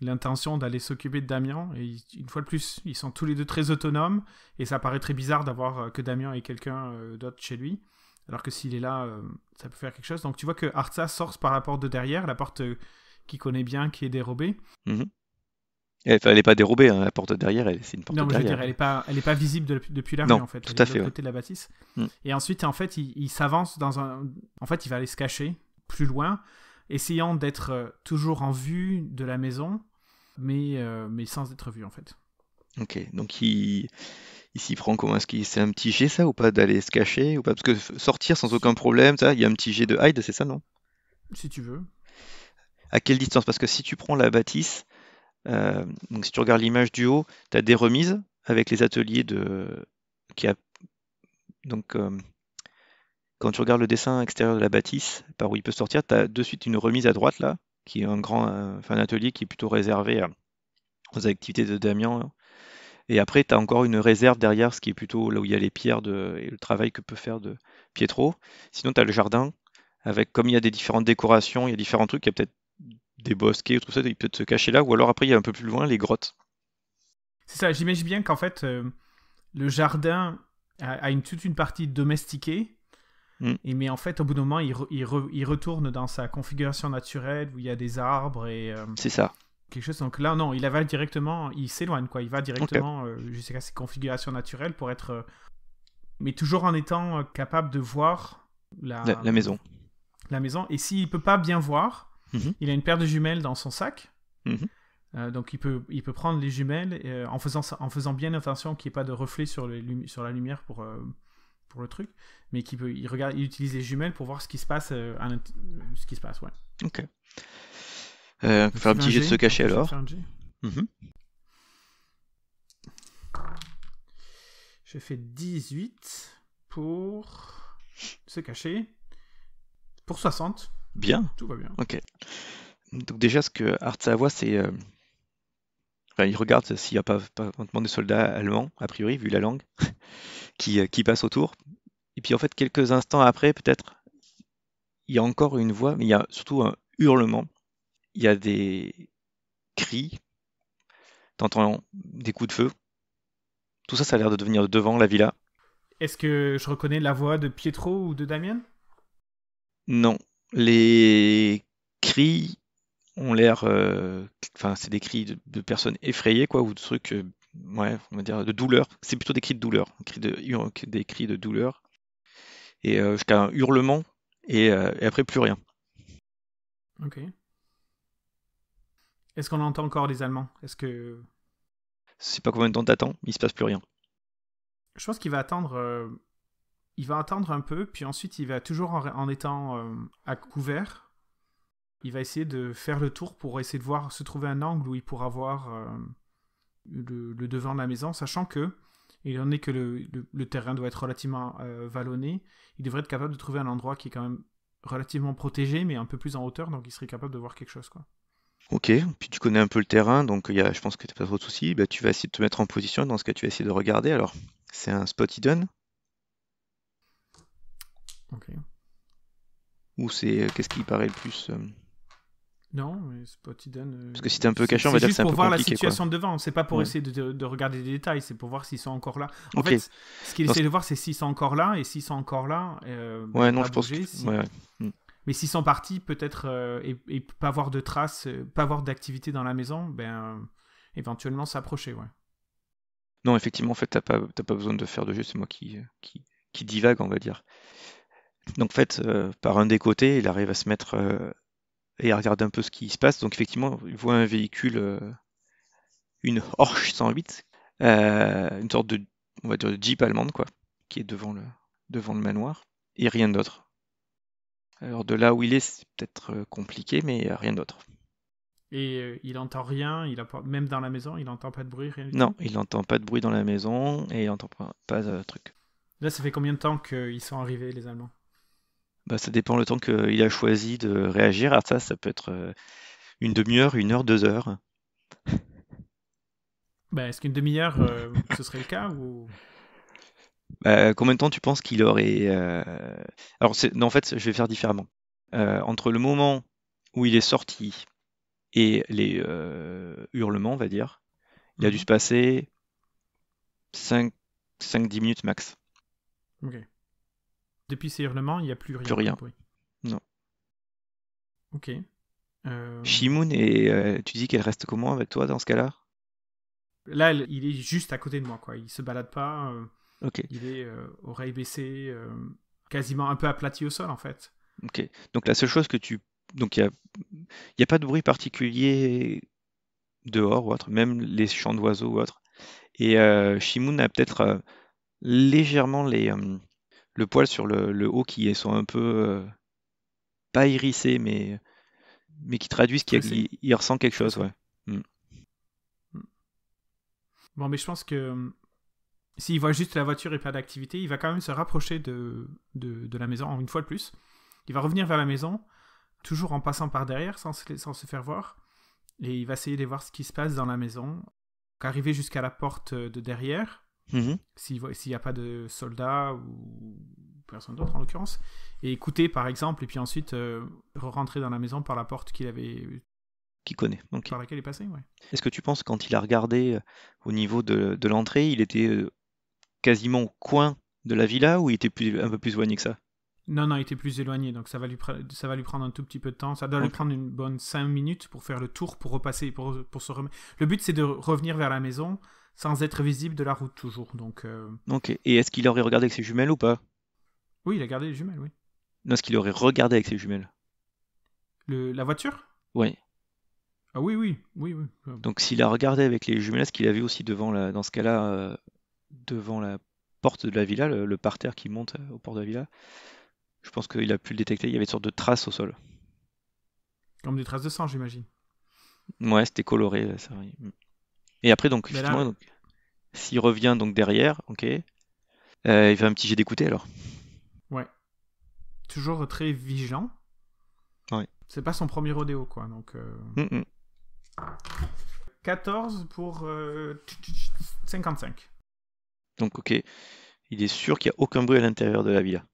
l'intention d'aller s'occuper de Damien. Et il- une fois de plus, ils sont tous les deux très autonomes. Et ça paraît très bizarre d'avoir euh, que Damien ait quelqu'un euh, d'autre chez lui. Alors que s'il est là, euh, ça peut faire quelque chose. Donc tu vois que Artsa sort par la porte de derrière, la porte euh, qu'il connaît bien, qui est dérobée. Enfin, elle est pas dérobée, hein, la porte derrière, elle- c'est une porte Non, mais je veux derrière. dire, elle n'est pas, elle est pas visible de- depuis la rue, en fait. tout Elle à est fait, ouais. côté de la bâtisse. Mm. Et ensuite, en fait, il, il s'avance dans un... En fait, il va aller se cacher plus loin, essayant d'être euh, toujours en vue de la maison, mais, euh, mais sans être vu, en fait. Ok, donc il, il s'y prend comment? Est-ce qu'il c'est un petit jet ça ou pas d'aller se cacher ou pas? Parce que sortir sans aucun problème, ça, il y a un petit jet de hide, c'est ça, non? Si tu veux. À quelle distance? Parce que si tu prends la bâtisse, euh, donc si tu regardes l'image du haut, tu as des remises avec les ateliers de donc euh, quand tu regardes le dessin extérieur de la bâtisse, par où il peut sortir, tu as de suite une remise à droite là, qui est un grand euh, enfin, un atelier qui est plutôt réservé aux activités de Damien. Et après, tu as encore une réserve derrière, ce qui est plutôt là où il y a les pierres de, et le travail que peut faire de Pietro. Sinon, tu as le jardin, avec comme il y a des différentes décorations, il y a différents trucs, il y a peut-être des bosquets ou tout ça, il peut se cacher là, ou alors après, il y a un peu plus loin les grottes. C'est ça, j'imagine bien qu'en fait, euh, le jardin a, a une, toute une partie domestiquée. Mm. Et, mais en fait, au bout d'un moment, il, re- il re- il retourne dans sa configuration naturelle où il y a des arbres et euh, C'est ça. quelque chose. Donc là, non, il va directement, il s'éloigne, quoi. Il va directement euh, jusqu'à ses configurations naturelles pour être. mais toujours en étant capable de voir la, La, la maison. la maison. Et s'il peut pas bien voir, Mhm. il a une paire de jumelles dans son sac. Mhm. Euh, donc il peut, il peut prendre les jumelles euh, en, faisant, en faisant bien attention qu'il n'y ait pas de reflet sur, les sur la lumière pour, euh, pour le truc. Mais qu'il peut, il, regarde, il utilise les jumelles pour voir ce qui se passe. à ce qui se passe ouais. Ok. Euh, Donc, faire un petit jet de se cacher alors. Mhm. Je fais 18 pour se cacher. Pour 60, Bien. tout va bien. Ok. Donc déjà, ce que Artsa voit, c'est... euh, Enfin, il regarde s'il n'y a pas, pas vraiment des soldats allemands, a priori, vu la langue, [laughs] qui, euh, qui passent autour. Et puis en fait, quelques instants après, peut-être, il y a encore une voix, mais il y a surtout un hurlement. Il y a des cris. T'entends des coups de feu. Tout ça, ça a l'air de devenir devant la villa. Est-ce que je reconnais la voix de Pietro ou de Damien? Non. Les cris ont l'air. euh, Enfin, c'est des cris de, de personnes effrayées, quoi, ou de trucs. euh, ouais, on va dire de douleur. C'est plutôt des cris de douleur. Des cris de, des cris de douleur. Et euh, jusqu'à un hurlement. Et, et après, plus rien. Ok. Est-ce qu'on entend encore les Allemands? Est-ce que. Je sais pas combien de temps t'attends, il se passe plus rien. Je pense qu'il va attendre. Il va attendre un peu, puis ensuite il va toujours en, en étant euh, à couvert. Il va essayer de faire le tour pour essayer de voir, se trouver un angle où il pourra voir euh, le, devant de la maison, sachant que, étant donné que le, terrain doit être relativement euh, vallonné, il devrait être capable de trouver un endroit qui est quand même relativement protégé, mais un peu plus en hauteur, donc il serait capable de voir quelque chose. Quoi. Ok, puis tu connais un peu le terrain, donc il y a, je pense que t'as pas trop de soucis. Bah, tu vas essayer de te mettre en position. Dans ce cas, tu vas essayer de regarder. Alors, c'est un spot hidden Ok. ou c'est euh, qu'est-ce qui paraît le plus euh, Non, mais Spot Hidden. euh, Parce que si t'es un peu c'est- caché, on va c'est dire que c'est un pour peu voir la quoi. situation de devant. C'est pas pour Ouais. essayer de, de- de regarder des détails, c'est pour voir s'ils sont encore là. En fait, ce qu'il essaie de voir, c'est s'ils sont encore là, et s'ils sont encore là, euh, bah, Ouais, non, pas je pense que. si- ouais, ouais. Mais s'ils sont partis, peut-être, euh, et, et pas avoir de traces, pas avoir d'activité dans la maison, ben, euh, éventuellement s'approcher, ouais. Non, effectivement, en fait, t'as pas, pas besoin de faire de jeu, c'est moi qui, qui, qui divague, on va dire. Donc, en fait, euh, par un des côtés, il arrive à se mettre euh, et à regarder un peu ce qui se passe. Donc, effectivement, il voit un véhicule, euh, une [laughs] Porsche 108, euh, une sorte de, on va dire, de Jeep allemande, quoi, qui est devant le, devant le manoir, et rien d'autre. Alors, de là où il est, c'est peut-être compliqué, mais rien d'autre. Et il entend rien, il a pas- même dans la maison, il entend pas de bruit, rien du Non, il n'entend pas de bruit dans la maison et il n'entend pas, pas de truc. Là, ça fait combien de temps qu'ils sont arrivés, les Allemands? Bah, ça dépend le temps qu'il a choisi de réagir. Alors ça, ça peut être euh, une demi-heure, une heure, deux heures. [laughs] ben, Est-ce qu'une demi-heure, euh, ce serait le cas ou... Bah, combien de temps tu penses qu'il aurait euh, Alors c'est... non, en fait, je vais faire différemment. Euh, entre le moment où il est sorti et les euh, hurlements, on va dire, il a dû Mhm. se passer 5-10 minutes max. Ok. Depuis ces hurlements, il n'y a plus rien. Plus rien. Non. Ok. Euh, Shimoun, et euh, tu dis qu'elle reste comment avec toi dans ce cas-là? Là, elle- il est juste à côté de moi, quoi. Il se balade pas. euh, Ok, il est oreille baissée, euh, quasiment un peu aplati au sol, en fait. ok. Donc la seule chose que tu... Donc il n'y a... y a pas de bruit particulier dehors ou autre, même les chants d'oiseaux ou autre. Et Shimoun a peut-être légèrement les, le poil sur le, le haut qui sont un peu euh, pas hérissés, mais, mais qui traduisent qu'il il- ressent quelque chose. Ouais. Bon, mais je pense que euh, s'il voit juste la voiture et pas d'activité, il va quand même se rapprocher de, de, de la maison, une fois de plus. Il va revenir vers la maison, toujours en passant par derrière, sans se, sans se faire voir. Et il va essayer de voir ce qui se passe dans la maison. Arriver jusqu'à la porte de derrière, Mhm. s'il n'y a pas de soldats ou personne d'autre en l'occurrence, et écouter par exemple, et puis ensuite euh, rentrer dans la maison par la porte qu'il avait, Qui connaît. Ok. par laquelle il est passé. Ouais. Est-ce que tu penses quand il a regardé euh, au niveau de, de l'entrée, il était euh, quasiment au coin de la villa ou il était plus, un peu plus éloigné que ça? Non, non, il était plus éloigné, donc ça va lui, ça va lui prendre un tout petit peu de temps. Ça doit lui prendre une bonne 5 minutes pour faire le tour, pour repasser, pour, pour se remettre. Le but, c'est de revenir vers la maison sans être visible de la route toujours. Donc, euh, Ok. Et est-ce qu'il aurait regardé avec ses jumelles ou pas? oui, il a gardé les jumelles, oui. Non, est-ce qu'il aurait regardé avec ses jumelles? Le, la voiture? Oui. Ah oui, oui, oui, oui. Donc s'il a regardé avec les jumelles, est-ce qu'il a vu aussi devant la, dans ce cas-là, euh, devant la porte de la villa, le, le parterre qui monte euh, au port de la villa? Je pense qu'il a pu le détecter. Il y avait une sorte de traces au sol. Comme des traces de sang, j'imagine. Ouais, c'était coloré, ça. Mm. Et après, donc, là- donc, s'il revient donc derrière, ok, euh, il fait un petit jet d'écouter alors. Ouais. Toujours très vigilant. Ouais. C'est pas son premier rodéo, quoi. Donc, euh, Mm, mm. 14 pour euh, 55. Donc, ok, il est sûr qu'il n'y a aucun bruit à l'intérieur de la villa.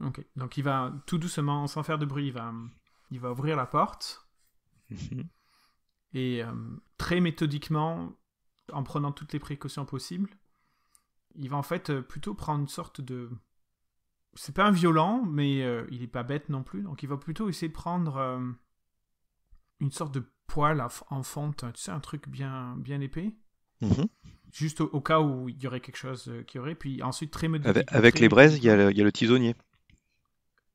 Ok. Donc, il va tout doucement, sans faire de bruit, il va, il va ouvrir la porte. Mhm. Et euh, très méthodiquement, en prenant toutes les précautions possibles, il va en fait euh, plutôt prendre une sorte de. C'est pas un violent, mais euh, il est pas bête non plus. Donc il va plutôt essayer de prendre euh, une sorte de f- en fonte, tu sais, un truc bien, bien épais, Mhm. juste au, au cas où il y aurait quelque chose qui aurait. Puis ensuite très méthodiquement. Avec, avec très les braises, il y, a le, il y a le tisonnier.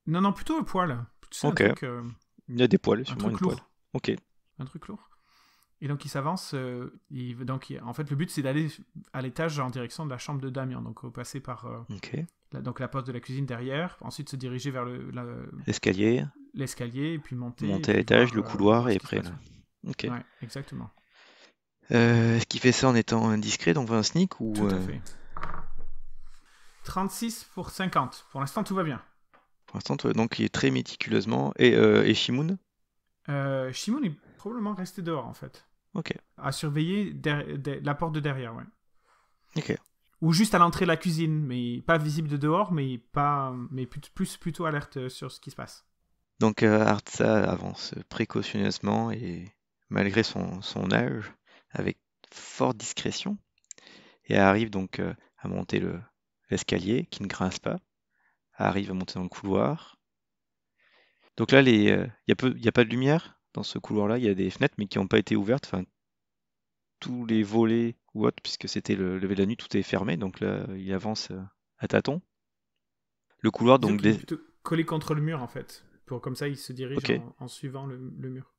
Non, non, plutôt un poêle. Tu sais, Ok. un truc, euh, Il y a des poils, un sûrement truc une poêle. lourd. Ok. un truc lourd. Et donc il s'avance. euh, donc en fait le but c'est d'aller à l'étage en direction de la chambre de Damien. Donc passer par euh, la, donc la porte de la cuisine derrière, ensuite se diriger vers le- la- L'escalier, l'escalier et puis monter. monter à l'étage, le euh, couloir et après là. Ok. Ouais, exactement. Euh, Est-ce qu'il fait ça en étant indiscret, donc un sneak ou Tout à fait. 36 pour 50. Pour l'instant tout va bien. pour l'instant, donc il est très méticuleusement. Et, et Shimoun? Shimon est probablement resté dehors en fait. Ok. À surveiller der- der- la porte de derrière, ouais. Ok. Ou juste à l'entrée de la cuisine, mais pas visible de dehors, mais pas, mais plus, plus plutôt alerte sur ce qui se passe. Donc euh, Artsa avance précautionneusement et malgré son, son âge, avec forte discrétion, et arrive donc euh, à monter le, l'escalier qui ne grince pas, arrive à monter dans le couloir. Donc là, euh, il n'y a, peu- il y a pas de lumière? Dans ce couloir-là, il y a des fenêtres mais qui n'ont pas été ouvertes, enfin tous les volets ou autres, puisque c'était le lever de la nuit, tout est fermé, donc là il avance euh, à tâtons. Le couloir donc est des- plutôt collé contre le mur en fait. Pour comme ça, il se dirige en, en suivant le, le mur.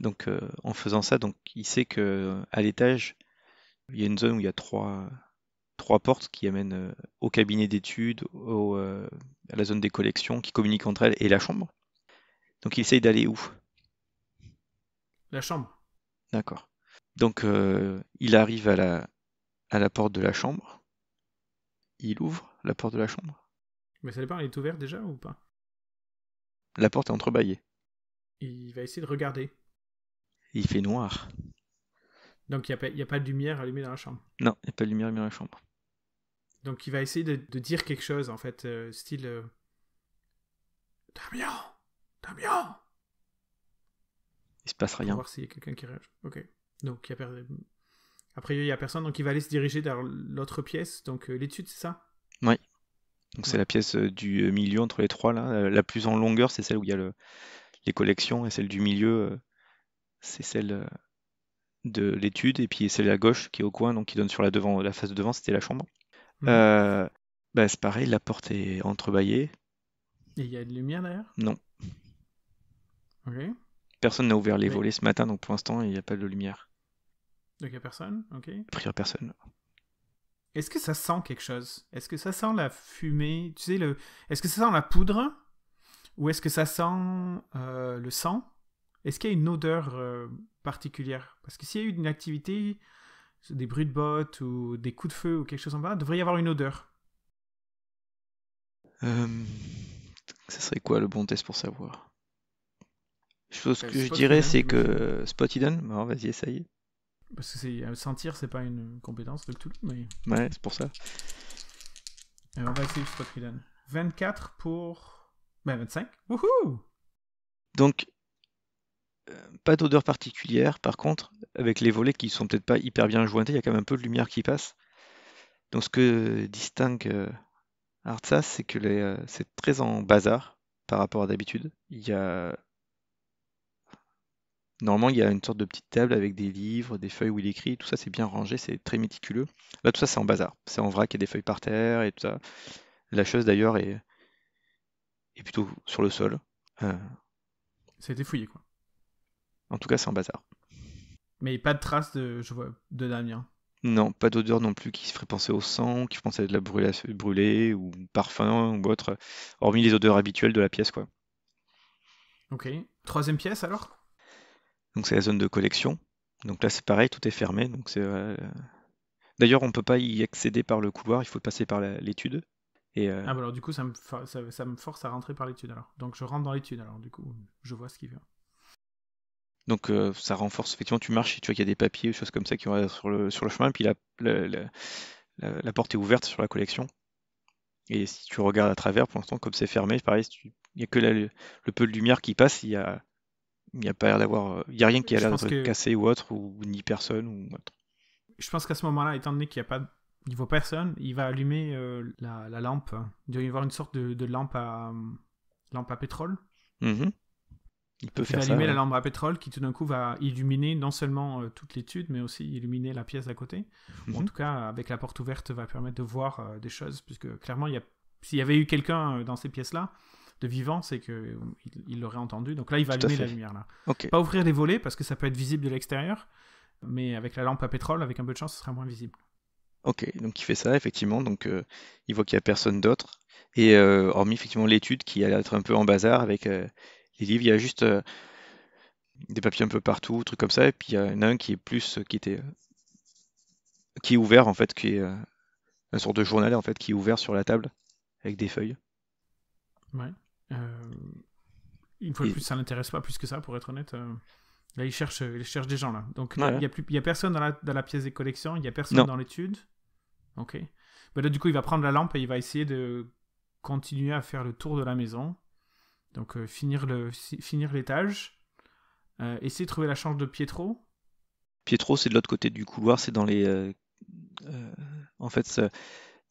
Donc euh, en faisant ça, donc il sait que à l'étage, il y a une zone où il y a trois, trois portes qui amènent euh, au cabinet d'études, au, euh, à la zone des collections, qui communiquent entre elles et la chambre. Donc il essaye d'aller où? La chambre. D'accord. Donc euh, il arrive à la, à la porte de la chambre. Il ouvre la porte de la chambre. Mais ça dépend, elle est ouverte déjà ou pas? La porte est entrebâillée. Il va essayer de regarder. Il fait noir. Donc il n'y a, pas- il y a pas de lumière allumée dans la chambre. Non, il n'y a pas de lumière dans la chambre. Donc il va essayer de, de dire quelque chose en fait, euh, style euh, Damien Damien Il se passe rien. voir s'il y a quelqu'un qui réagit. Ok. Donc il y a per- Après il y a personne, donc il va aller se diriger vers l'autre pièce. Donc euh, l'étude, c'est ça? Donc c'est la pièce euh, du euh, milieu entre les trois là. La plus en longueur, c'est celle où il y a le- les collections, et celle du milieu, c'est celle de l'étude, et puis celle à gauche qui est au coin, donc qui donne sur la devant, la face de devant, c'était la chambre. Mhm. Euh, bah, c'est pareil, la porte est entrebâillée. Et il y a de lumière derrière Non, Ok. Personne n'a ouvert les volets ce matin, donc pour l'instant il n'y a pas de lumière. Donc il n'y a personne? Ok. A priori personne. Est-ce que ça sent quelque chose? Est-ce que ça sent la fumée? Tu sais, le... est-ce que ça sent la poudre? Ou est-ce que ça sent euh, le sang? Est-ce qu'il y a une odeur euh, particulière? Parce que s'il y a eu une activité, des bruits de bottes ou des coups de feu ou quelque chose en bas, il devrait y avoir une odeur. Euh, ça serait quoi le bon test pour savoir? Euh, que je dirais, c'est que spot hidden. Bon, vas-y, essaye. Parce que c'est, sentir, c'est pas une compétence de tout, mais Ouais, c'est pour ça. euh, on va essayer spot hidden. 24 pour. Ben 25. Wouhou! Donc, euh, pas d'odeur particulière. Par contre, avec les volets qui sont peut-être pas hyper bien jointés, il y a quand même un peu de lumière qui passe. Donc, ce que distingue Artsas, c'est que c'est très en bazar par rapport à d'habitude. Il y a Normalement, il y a une sorte de petite table avec des livres, des feuilles où il écrit, tout ça c'est bien rangé, c'est très méticuleux. Là, tout ça c'est en bazar, c'est en vrac, il y a des feuilles par terre et tout ça. La chose d'ailleurs est, est plutôt sur le sol. Euh, Ça a été fouillé, quoi. en tout cas, c'est en bazar. Mais pas de traces de, je vois, de Damien. Non, pas d'odeur non plus qui se ferait penser au sang, qui ferait penser à de la brûlée, brûlée ou parfum ou autre, hormis les odeurs habituelles de la pièce, quoi. Ok. Troisième pièce alors? Donc c'est la zone de collection. Donc là c'est pareil, tout est fermé. Donc c'est euh, D'ailleurs on peut pas y accéder par le couloir, il faut passer par l'étude. Et euh, Ah, bah alors du coup, ça me, ça, ça me force à rentrer par l'étude alors. Donc je rentre dans l'étude alors, du coup, je vois ce qu'il veut. donc euh, ça renforce effectivement, tu marches et tu vois qu'il y a des papiers, des choses comme ça qui vont sur le, sur le chemin, puis la, la, la- la- la porte est ouverte sur la collection. Et si tu regardes à travers, pour l'instant, comme c'est fermé, pareil, si il n'y a que la- le peu de lumière qui passe, il y a, il y a pas l'air d'avoir, il y a rien qui a l'air d'être que- cassé ou autre, ou ni personne ou autre. Je pense qu'à ce moment-là, étant donné qu'il n'y a pas, il voit personne, il va allumer euh, la, la lampe. Il doit y avoir une sorte de, de lampe à euh, lampe à pétrole. Mhm. Il peut Il faire va ça. allumer la lampe à pétrole qui tout d'un coup va illuminer non seulement euh, toute l'étude, mais aussi illuminer la pièce d'à côté. Ou en Mhm. tout cas, avec la porte ouverte, va permettre de voir euh, des choses, puisque clairement, il y a, s'il y avait eu quelqu'un euh, dans ces pièces-là de vivant, c'est que euh, il l'aurait entendu. Donc là, il va Tout allumer la lumière là. Pas ouvrir les volets parce que ça peut être visible de l'extérieur, mais avec la lampe à pétrole, avec un peu de chance, ce sera moins visible. Ok, donc il fait ça, effectivement, donc euh, il voit qu'il n'y a personne d'autre. Et euh, hormis effectivement l'étude qui a l'air d'être un peu en bazar avec euh, les livres, il y a juste des papiers un peu partout, trucs comme ça, et puis il y en a un qui est plus, qui était, qui est ouvert en fait, qui est un sorte de journal en fait, qui est ouvert sur la table avec des feuilles. Ouais. Euh, Une fois de plus, ça l'intéresse pas plus que ça, pour être honnête. euh, Là, il cherche, il cherche des gens là. Donc, il y a plus, y a personne dans la, dans la pièce des collections, il y a personne Non. dans l'étude. Ok. Ben là, du coup, il va prendre la lampe et il va essayer de continuer à faire le tour de la maison. Donc, euh, finir le, fi- finir l'étage. Euh, essayer de trouver la chambre de Pietro. Pietro, c'est de l'autre côté du couloir, c'est dans les. euh, euh, en fait, c'est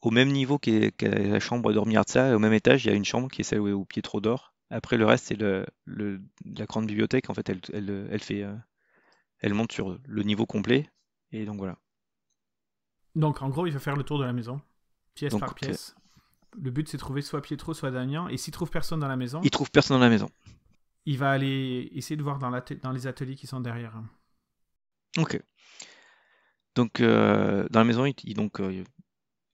au même niveau qu'est la chambre d'Ormiarza, au même étage, il y a une chambre qui est celle où, où Pietro dort. Après, le reste, c'est le, le- la grande bibliothèque. En fait, elle, elle, elle fait, euh, elle monte sur le niveau complet. Et donc voilà. Donc, en gros, il va faire le tour de la maison, pièce Donc, par pièce. Le but, c'est de trouver soit Pietro, soit Damien. Et s'il trouve personne dans la maison, Il trouve personne dans la maison. il va aller essayer de voir dans, dans les ateliers qui sont derrière. Ok. Donc, euh, dans la maison, il, donc, euh, il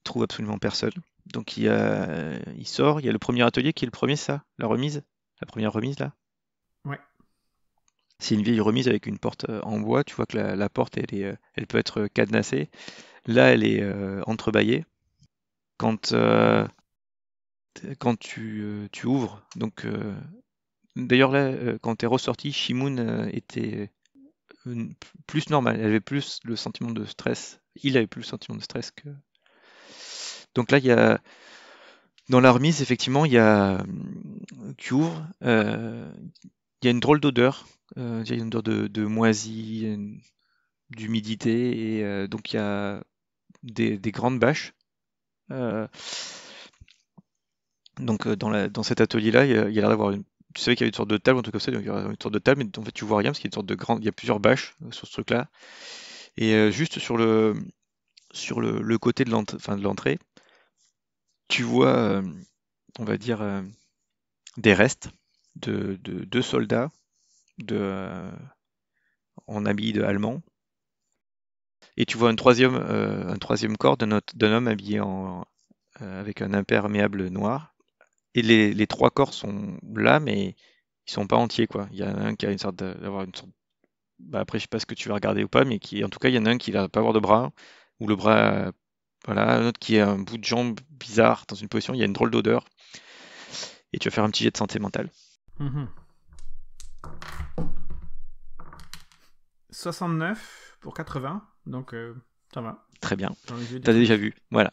trouve absolument personne. Donc, il, y a- il sort. Il y a le premier atelier qui est le premier, ça La remise La première remise, là Ouais. C'est une vieille remise avec une porte euh, en bois. Tu vois que la, la porte, elle, est, euh, elle peut être cadenassée. Là, elle est euh, entrebâillée. Quand, euh, quand tu, euh, tu ouvres, donc, euh, d'ailleurs, là, euh, quand tu es ressorti, Shimoun euh, était euh, plus normal. Elle avait plus le sentiment de stress. Il avait plus le sentiment de stress que. Donc là, il y a. Dans la remise, effectivement, il y a. euh, euh, il y a une drôle d'odeur. Euh, il y a une odeur de, de moisi, une- d'humidité, et donc il y a des, des grandes bâches. Donc dans, la, dans cet atelier-là, il y a, l'air d'avoir une. Tu savais qu'il y avait une sorte de table, un truc comme ça, donc il y a une sorte de table, mais en fait tu vois rien parce qu'il y a une sorte de grande. Il y a plusieurs bâches sur ce truc-là. Et juste sur le sur le, le côté de l'entrée, tu vois, euh, on va dire, euh, des restes de, de deux soldats de, euh, en habits de allemands. Et tu vois un troisième, un troisième corps d'un homme habillé en, avec un imperméable noir. Et les, trois corps sont là, mais ils sont pas entiers, quoi. Il y en a un qui a une sorte d'avoir une sorte bah, après, je sais pas ce que tu vas regarder ou pas, mais qui, en tout cas, il y en a un qui va pas avoir de bras, ou le bras, voilà, un autre qui a un bout de jambe bizarre dans une position, il y a une drôle d'odeur. Et tu vas faire un petit jet de santé mentale. Mhm. 69 pour 80, donc euh, ça va. Très bien. T'as déjà vu. Voilà.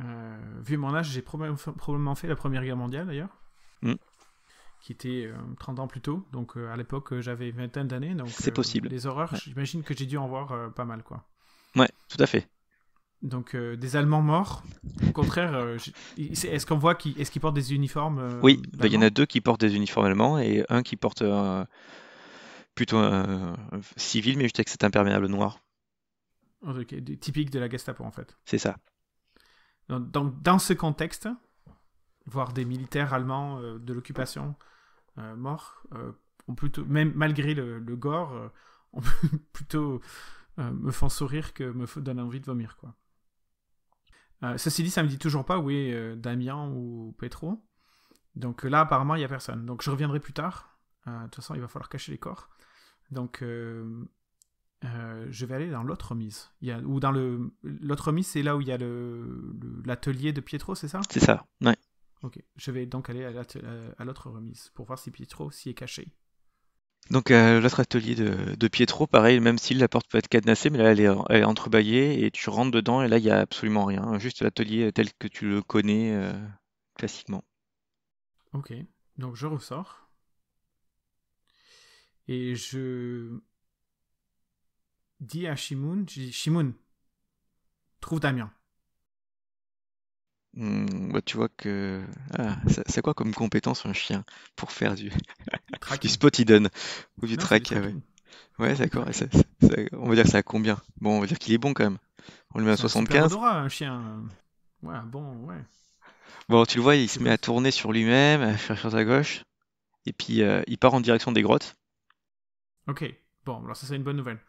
Euh, vu mon âge, j'ai probablement probablement fait la Première Guerre mondiale d'ailleurs, Mm. qui était euh, 30 ans plus tôt. Donc euh, à l'époque, euh, j'avais vingtaine d'années. donc C'est euh, possible. Les horreurs, Ouais. j'imagine que j'ai dû en voir euh, pas mal, quoi. Ouais, tout à fait. Donc euh, des Allemands morts. Au contraire, euh, est-ce qu'on voit qu'ils est-ce qu'ils portent des uniformes euh, Oui, bah, il y en a deux qui portent des uniformes allemands et un qui porte plutôt un, un civil, mais juste avec cet imperméable noir. Typiques de la Gestapo en fait. C'est ça. Donc, donc, dans ce contexte, voir des militaires allemands de l'occupation morts, plutôt, même malgré le, le gore, euh, [laughs] ont plutôt me font sourire que me donnent envie de vomir. Quoi. Euh, ceci dit, ça me dit toujours pas où est euh, Damien ou Petro. Donc euh, là, apparemment, il n'y a personne. Donc je reviendrai plus tard. De toute façon, il va falloir cacher les corps. Donc je vais aller dans l'autre remise. Il y a, ou dans le l'autre remise, c'est là où il y a le le- l'atelier de Pietro, c'est ça? C'est ça. Ouais. Ok. Je vais donc aller à l'autre remise pour voir si Pietro s'y est caché. Donc euh, l'autre atelier de, Pietro, pareil, même si la porte peut être cadenassée, mais là elle est, elle est entrebâillée et tu rentres dedans et là il n'y a absolument rien, juste l'atelier tel que tu le connais euh, classiquement. Ok. Donc je ressors. Et je dis à Shimoun, je dis Shimoun, trouve Damien. Hmm, bah, tu vois que ah, c'est quoi comme compétence un chien pour faire du, du [laughs] spot hidden ou du Non, track ouais. Ouais, d'accord. on va dire que ça a combien? Bon, on va dire qu'il est bon quand même. On le met à C'est un super 75. odorat, un chien. Ouais, bon, ouais. Bon, tu le vois, il se met à tourner sur lui-même, à faire sur sa gauche, et puis euh, il part en direction des grottes. Ok. Bon, alors ça c'est une bonne nouvelle.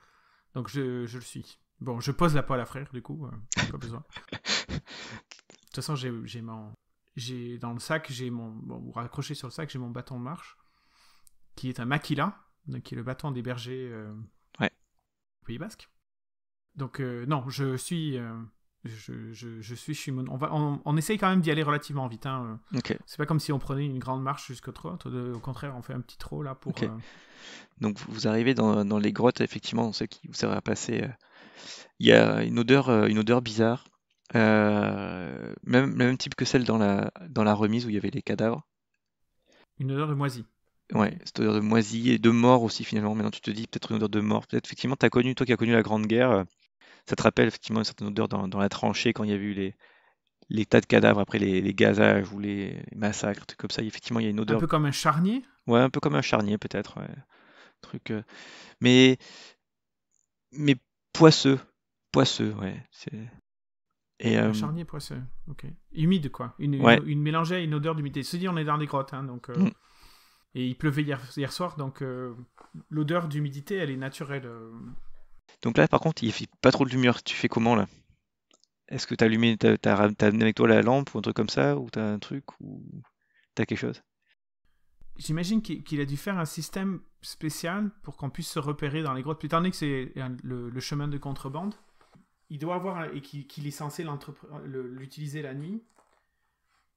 Donc je, je le suis. Bon, je pose la poêle à frire, du coup, euh, pas besoin. [laughs] De toute façon, j'ai j'ai mon... J'ai dans le sac, j'ai mon... Bon, raccroché sur le sac, j'ai mon bâton de marche, qui est un maquila, donc qui est le bâton des bergers euh, Ouais. au Pays Basque. Donc euh, non, je suis... euh, je, je, je suis Shimon. On, va, on, on essaye quand même d'y aller relativement vite. Hein. Ok. C'est pas comme si on prenait une grande marche jusqu'au trot. Au contraire, on fait un petit trot là pour... Euh, Donc vous arrivez dans, dans les grottes, effectivement, dans ceux qui vous servent à passer. euh, Il y a une odeur, euh, une odeur bizarre, euh, même, même type que celle dans la, dans la remise où il y avait les cadavres. une odeur de moisi. Ouais, cette odeur de moisi et de mort aussi finalement. Maintenant tu te dis peut-être une odeur de mort. Peut-être effectivement, connu, toi qui as connu la Grande Guerre, euh, ça te rappelle effectivement une certaine odeur dans, dans la tranchée quand il y a eu les, les tas de cadavres après les, les gazages ou les, massacres, trucs comme ça. Effectivement, il y a une Un odeur peu comme un charnier. Ouais, un peu comme un charnier peut-être, ouais. Truc, euh, mais mais poisseux, poisseux, ouais. C'est et Un euh, charnier poisseux. Ok. Humide, quoi. Une, Ouais. une, mélangée à une odeur d'humidité. Se dit, on est dans des grottes, hein, donc. euh, Mm. Et il pleuvait hier, hier soir, donc euh, l'odeur d'humidité, elle est naturelle. donc là, par contre, il fait pas trop de lumière. Tu fais comment là? Est-ce que t'as allumé, t'as, t'as, t'as amené avec toi la lampe ou un truc comme ça, ou t'as un truc, ou t'as quelque chose? J'imagine qu'il a dû faire un système spécial pour qu'on puisse se repérer dans les grottes. Étant donné que c'est le chemin de contrebande, il doit avoir, et qu'il est censé l'utiliser la nuit,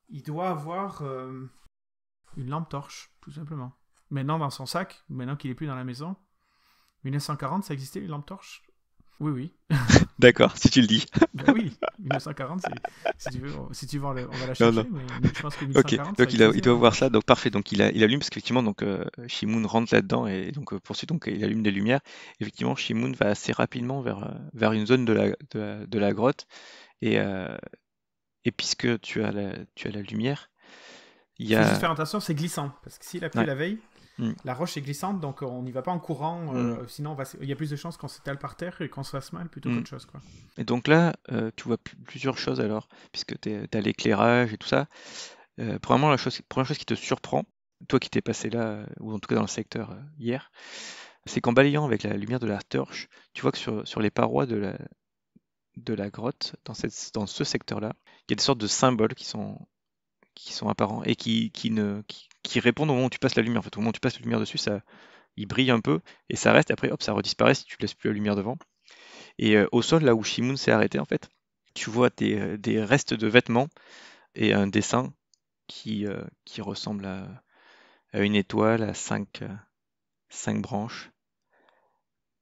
il doit avoir euh, une lampe torche, tout simplement. Maintenant dans son sac, maintenant qu'il est plus dans la maison. 1940, ça existait une lampe torche Oui, oui. [laughs] D'accord, si tu le dis. [laughs] Ben oui, 1940, c'est- si tu veux, on- si tu veux, on, va la chercher, non. mais, mais je pense que Ok, 1940, ça donc il, a- doit voir ça, donc parfait, donc il, a, il allume, parce qu'effectivement, donc euh, Shimoun rentre là-dedans et donc euh, poursuit, donc il allume des lumières. Effectivement, Shimoun va assez rapidement vers, euh, vers une zone de la, de la, de la grotte, et, euh, et puisque tu as la, tu as la lumière, il y Il faut juste a... faire attention, c'est glissant. Parce que s'il a Ouais. la veille, Mm. la roche est glissante, donc on n'y va pas en courant. euh, Sinon, on va s- il y a plus de chances qu'on s'étale par terre et qu'on se fasse mal plutôt Mm. qu'autre chose. Quoi. Et donc là, euh, tu vois pl- plusieurs choses alors, puisque tu as l'éclairage et tout ça. Euh, premièrement, la chose, première chose qui te surprend, toi qui t'es passé là, ou en tout cas dans le secteur hier, c'est qu'en balayant avec la lumière de la torche, tu vois que sur, sur les parois de la, de la grotte, dans, cette, dans ce secteur-là, il y a des sortes de symboles qui sont, qui sont apparents et qui, qui, ne, qui, qui répondent au moment où tu passes la lumière. Au moment où tu passes la lumière dessus, ça, il brille un peu et ça reste. Après, hop, ça redisparaît si tu laisses plus la lumière devant. Et euh, au sol, là où Shimoun s'est arrêté, en fait, tu vois des, euh, des restes de vêtements et un dessin qui, euh, ressemble à, une étoile à cinq, cinq branches.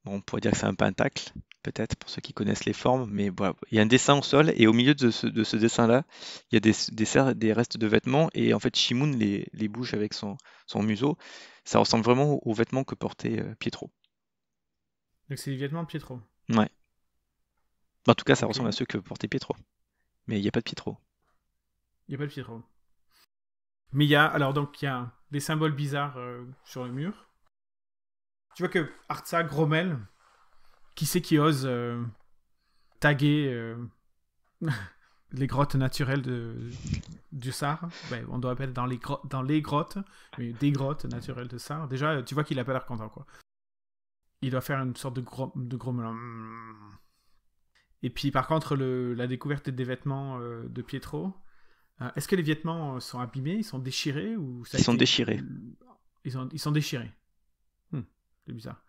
Bon, on pourrait dire que c'est un pentacle, peut-être, pour ceux qui connaissent les formes, mais voilà. Il y a un dessin au sol, et au milieu de ce, de ce dessin-là, il y a des, des, des restes de vêtements, et en fait, Shimoun les, les bouge avec son, son museau. Ça ressemble vraiment aux, vêtements que portait euh, Pietro. Donc c'est les vêtements de Pietro. Ouais. En tout cas, ça ressemble à ceux que portait Pietro. Mais il n'y a pas de Pietro. Il n'y a pas de Pietro. Mais il y a, alors donc, il y a des symboles bizarres euh, sur le mur. Tu vois que Artsa grommelle. Qui c'est qui ose euh, taguer euh, [laughs] les grottes naturelles de, du Sar Ben, On doit appeler dans les, gro- dans les grottes, mais des grottes naturelles de Sar. Déjà, tu vois qu'il a pas l'air content, quoi. Il doit faire une sorte de, gros, de grommelant. Et puis, par contre, le, la découverte des vêtements euh, de Pietro, Est-ce que les vêtements sont abîmés, ils sont déchirés ou ça Ils sont déchirés. Ils, ont- ils sont déchirés. Hmm, c'est bizarre.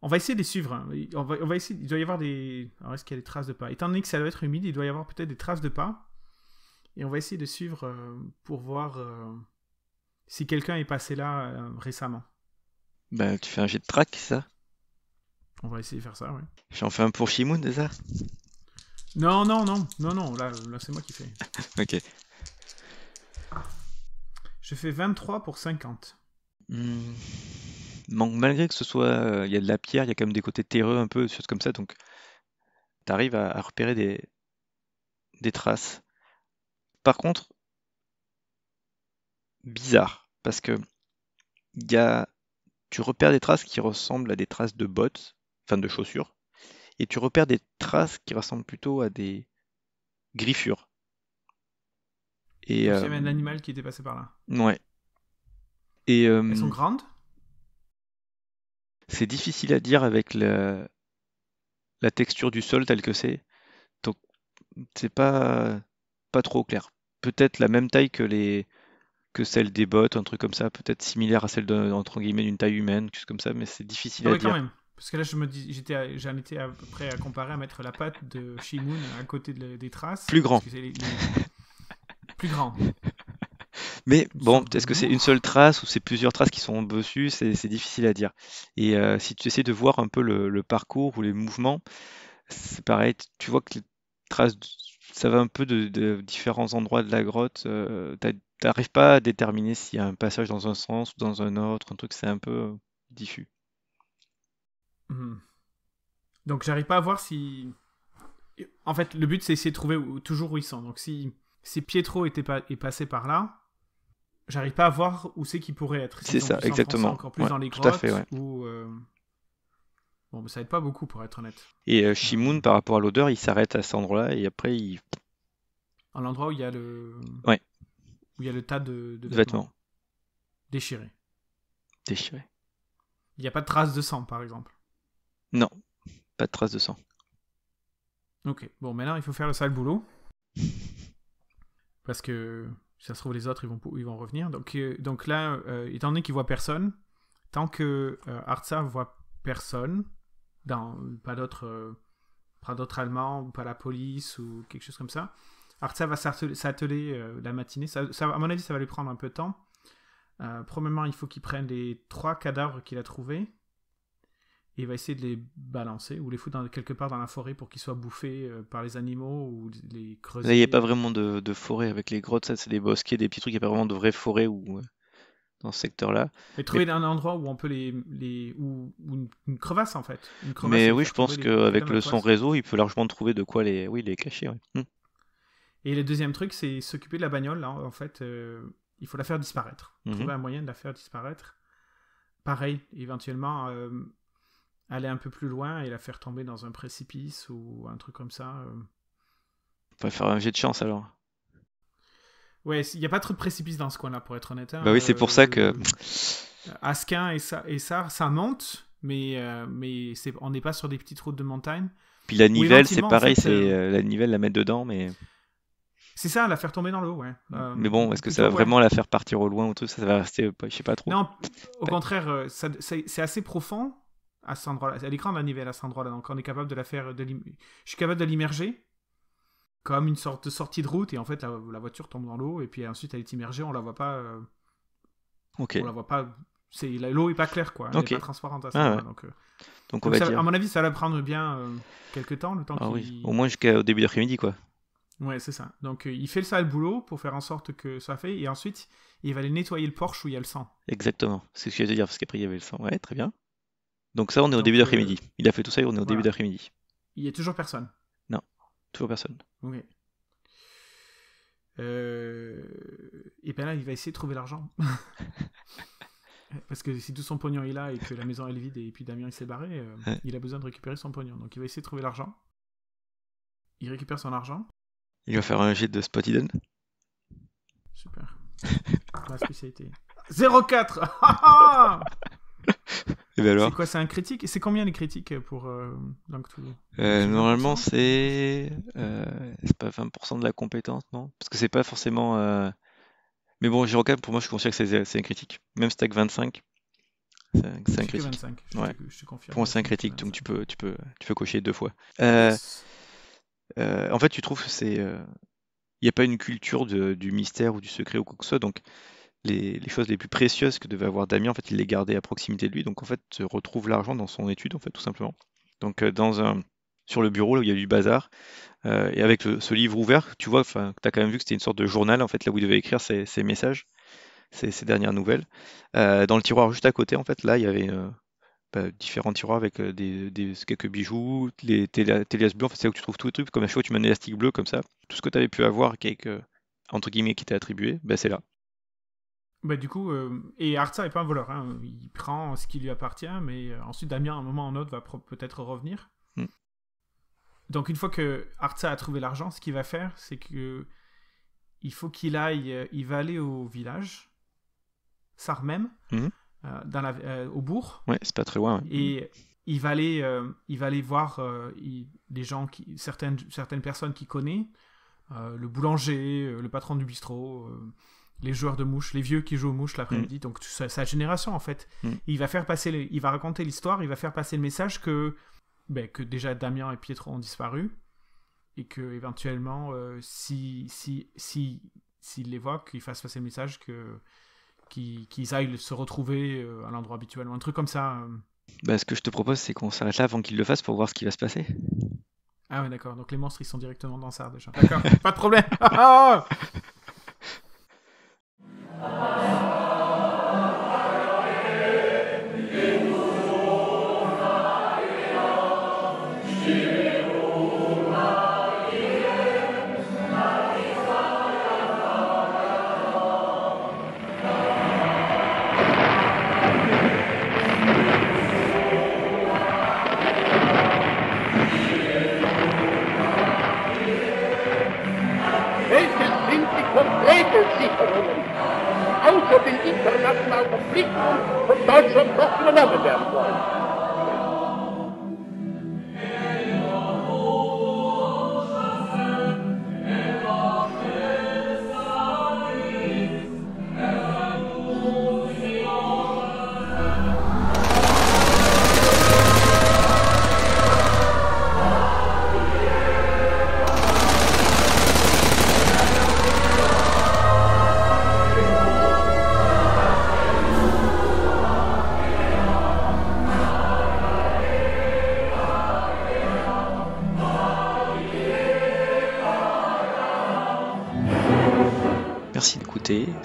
On va essayer de les suivre. hein. On va, on va essayer. Il doit y avoir des. Alors est-ce qu'il y a des traces de pas? Étant donné que ça doit être humide, il doit y avoir peut-être des traces de pas. Et on va essayer de suivre euh, pour voir euh, si quelqu'un est passé là euh, récemment. Ben, tu fais un jet de track, ça? On va essayer de faire ça, ouais. J'en fais un pour Shimoun, ça? Non, non, non, non, non. Là, là c'est moi qui fais. [laughs] Ok. Je fais 23 pour 50. Hmm. Donc, malgré que ce soit, euh, il y a de la pierre, il y a quand même des côtés terreux un peu, des choses comme ça, donc tu arrives à, à repérer des, des traces. Par contre, bizarre, parce que il y a, tu repères des traces qui ressemblent à des traces de bottes, enfin de chaussures, et tu repères des traces qui ressemblent plutôt à des griffures. Et Il y euh, avait un animal qui était passé par là. ouais. Et euh, Elles sont grandes? C'est difficile à dire avec la, la texture du sol tel que c'est. Donc, c'est pas, pas trop clair. Peut-être la même taille que les que celle des bottes, un truc comme ça, peut-être similaire à celle entre guillemets d'une taille humaine, quelque chose comme ça, mais c'est difficile Ah à oui, quand dire. même. Parce que là, je me dis, j'étais, j'en étais à peu près à comparer, à mettre la patte de Shimoun à côté de- des traces. Plus grand. Les- les- Plus grand. Mais bon, est-ce que c'est une seule trace ou c'est plusieurs traces qui sont dessus, c'est difficile à dire. Et euh, si tu essaies de voir un peu le, le parcours ou les mouvements, c'est pareil, tu- vois que les traces, ça va un peu de, de différents endroits de la grotte. euh, T'arrives pas à déterminer s'il y a un passage dans un sens ou dans un autre, un truc, c'est un peu diffus. Mhm. Donc, j'arrive pas à voir si. En fait, le but, c'est essayer de trouver où- toujours où ils sont. Donc, si, si Pietro était pas, est passé par là, j'arrive pas à voir où c'est qu'il pourrait être. C'est ça, exactement. Encore plus Ouais, dans les tout à grottes fait, ouais. ou. euh, Bon, mais ça aide pas beaucoup, pour être honnête. Et euh, Shimoun, par rapport à l'odeur, il s'arrête à cet endroit-là et après il À l'endroit où il y a le. Ouais. Où il y a le tas de, de de vêtements vêtements déchirés. déchirés. Il n'y a pas de traces de sang, par exemple. Non, pas de traces de sang. Ok, bon, maintenant il faut faire le sale boulot. [laughs] Parce que si ça se trouve, les autres ils vont, ils vont revenir. Donc, euh, donc là, euh, étant donné qu'ils voient personne, tant que euh, Artsa voit personne, dans, pas d'autres euh, pas d'autres Allemands, ou pas la police, ou quelque chose comme ça, Artsa va s'atteler la matinée. Ça, à mon avis, ça va lui prendre un peu de temps. Premièrement, il faut qu'il prenne les trois cadavres qu'il a trouvés. Et il va essayer de les balancer ou les foutre dans, quelque part dans la forêt pour qu'ils soient bouffés euh, par les animaux ou les creuser. Là, il n'y a pas vraiment de, de forêt avec les grottes, ça c'est des bosquets, des petits trucs, il n'y a pas vraiment de vraie forêt ou, euh, dans ce secteur-là. Et trouver un endroit où on peut les. les une, une crevasse en fait. Une crevasse Mais oui, je pense qu'avec le son réseau, il peut largement trouver de quoi les, oui, les cacher. ouais. Hmm. Et le deuxième truc, c'est s'occuper de la bagnole. Là, en fait, euh, il faut la faire disparaître. Mhm. Trouver un moyen de la faire disparaître. Pareil, éventuellement, euh, aller un peu plus loin et la faire tomber dans un précipice ou un truc comme ça. euh. On va faire un jet de chance alors. Ouais, il n'y a pas trop de précipices dans ce coin-là, pour être honnête. hein. Bah oui, c'est pour ça Euh, que- Asquin et ça, et ça, ça monte, mais, euh, mais c'est, on n'est pas sur des petites routes de montagne. Puis la nivelle, c'est en pareil, fait, c'est euh, euh, la nivelle, la mettre dedans, mais C'est ça, la faire tomber dans l'eau, ouais. Euh, Mais bon, est-ce que ça va ouais. vraiment la faire partir au loin ou tout ça, ça va rester, euh, je sais pas trop. Non, au contraire, euh, ça- c'est assez profond à cet endroit-là. Elle est grande la nivelle à cet endroit-là, donc on est capable de la faire. De je suis capable de l'immerger comme une sorte de sortie de route, et en fait, la, la voiture tombe dans l'eau, et puis ensuite elle est immergée, on la voit pas. euh, Ok. On la voit pas. C'est l'eau est pas claire, quoi. Elle est pas transparente à ce Ah ouais. donc, euh, Donc on donc va ça- dire. À mon avis, ça va prendre bien euh, quelques temps, le temps Ah oui, au moins jusqu'au début d'après-midi, quoi. Ouais, c'est ça. Donc euh, il fait le sale boulot pour faire en sorte que ça fait, et ensuite il va aller nettoyer le Porsche où il y a le sang. Exactement. C'est ce que je te dire, parce qu'après il y avait le sang. Ouais, très bien. Donc ça, on est au début euh, d'après-midi. Il a fait tout ça et on est au début d'après-midi. Il y a toujours personne. Toujours personne. Oui. Euh... Et bien là, il va essayer de trouver l'argent. [laughs] Parce que si tout son pognon est là et que la maison est vide et puis Damien il s'est barré, euh, Ouais. il a besoin de récupérer son pognon. Donc il va essayer de trouver l'argent. Il récupère son argent. Il va faire un jet de spot hidden. Super. [laughs] La spécialité. 04 [laughs] Ah, ah Et ben alors C'est quoi C'est un critique? C'est combien les critiques pour euh, Euh, normalement, 20%? c'est euh, c'est pas 20% de la compétence, non? Parce que c'est pas forcément. euh, Mais bon, Girocap, pour moi, je considère que c'est c'est un critique. Même stack 25, c'est un, c'est un critique. 25. Je, Ouais. te, je te confirme. Pour moi, c'est un critique, donc 25. tu peux, tu peux, tu peux cocher deux fois. Euh, Yes. en fait, tu trouves que c'est, il n'y a pas une culture de- du mystère ou du secret ou quoi que ce soit, donc les, choses les plus précieuses que devait avoir Damien, en fait, il les gardait à proximité de lui, donc en fait, tu retrouves l'argent dans son étude, en fait, tout simplement. Donc, euh, dans un, sur le bureau, là où il y a du bazar, euh, et avec le- ce livre ouvert, tu vois, tu as quand même vu que c'était une sorte de journal, en fait, là où il devait écrire ses, messages, ses, dernières nouvelles. Euh, dans le tiroir juste à côté, en fait, là, il y avait bah, différents tiroirs avec des, quelques bijoux, les télé- téléas bleus, en fait, c'est là où tu trouves tous les trucs, comme à fois tu mets un élastique bleu comme ça. Tout ce que tu avais pu avoir, euh, entre guillemets, qui t'est attribué, bah, c'est là. Bah, du coup, euh, et Artza est pas un voleur. hein. Il prend ce qui lui appartient, mais euh, ensuite Damien, à un moment ou à un autre, va peut-être revenir. Hmm. Donc, une fois que Artza a trouvé l'argent, ce qu'il va faire, c'est que il faut qu'il aille, euh, il va aller au village, Sarmem, Mhm. euh, dans la, au bourg, Ouais, c'est pas très loin. ouais. et il va aller, il va aller voir il- des gens qui, certaines, certaines personnes qu'il connaît, le boulanger, le patron du bistrot, les joueurs de mouches, les vieux qui jouent aux mouches l'après-midi, donc tout ça- sa génération en fait. Mm. Il va faire passer, les- il va raconter l'histoire, il va faire passer le message que, ben, que déjà Damien et Pietro ont disparu et que éventuellement, euh, si si si s'il les voit, qu'il fasse passer le message que qu'ils aillent se retrouver euh, à l'endroit habituel, ou un truc comme ça. euh. Bah, ce que je te propose, c'est qu'on s'arrête là avant qu'il le fasse pour voir ce qui va se passer. Ah ouais, d'accord. Donc les monstres, ils sont directement dans ça déjà. D'accord, [laughs] pas de problème. [laughs] dat in internationaal conflict van Duitsland, Bosnië en Amsterdam.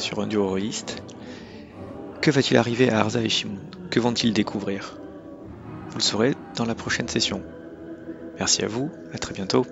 Sur un duo rôliste. Que va-t-il arriver à Arza et Shimon? Que vont-ils découvrir? Vous le saurez dans la prochaine session. Merci à vous, à très bientôt.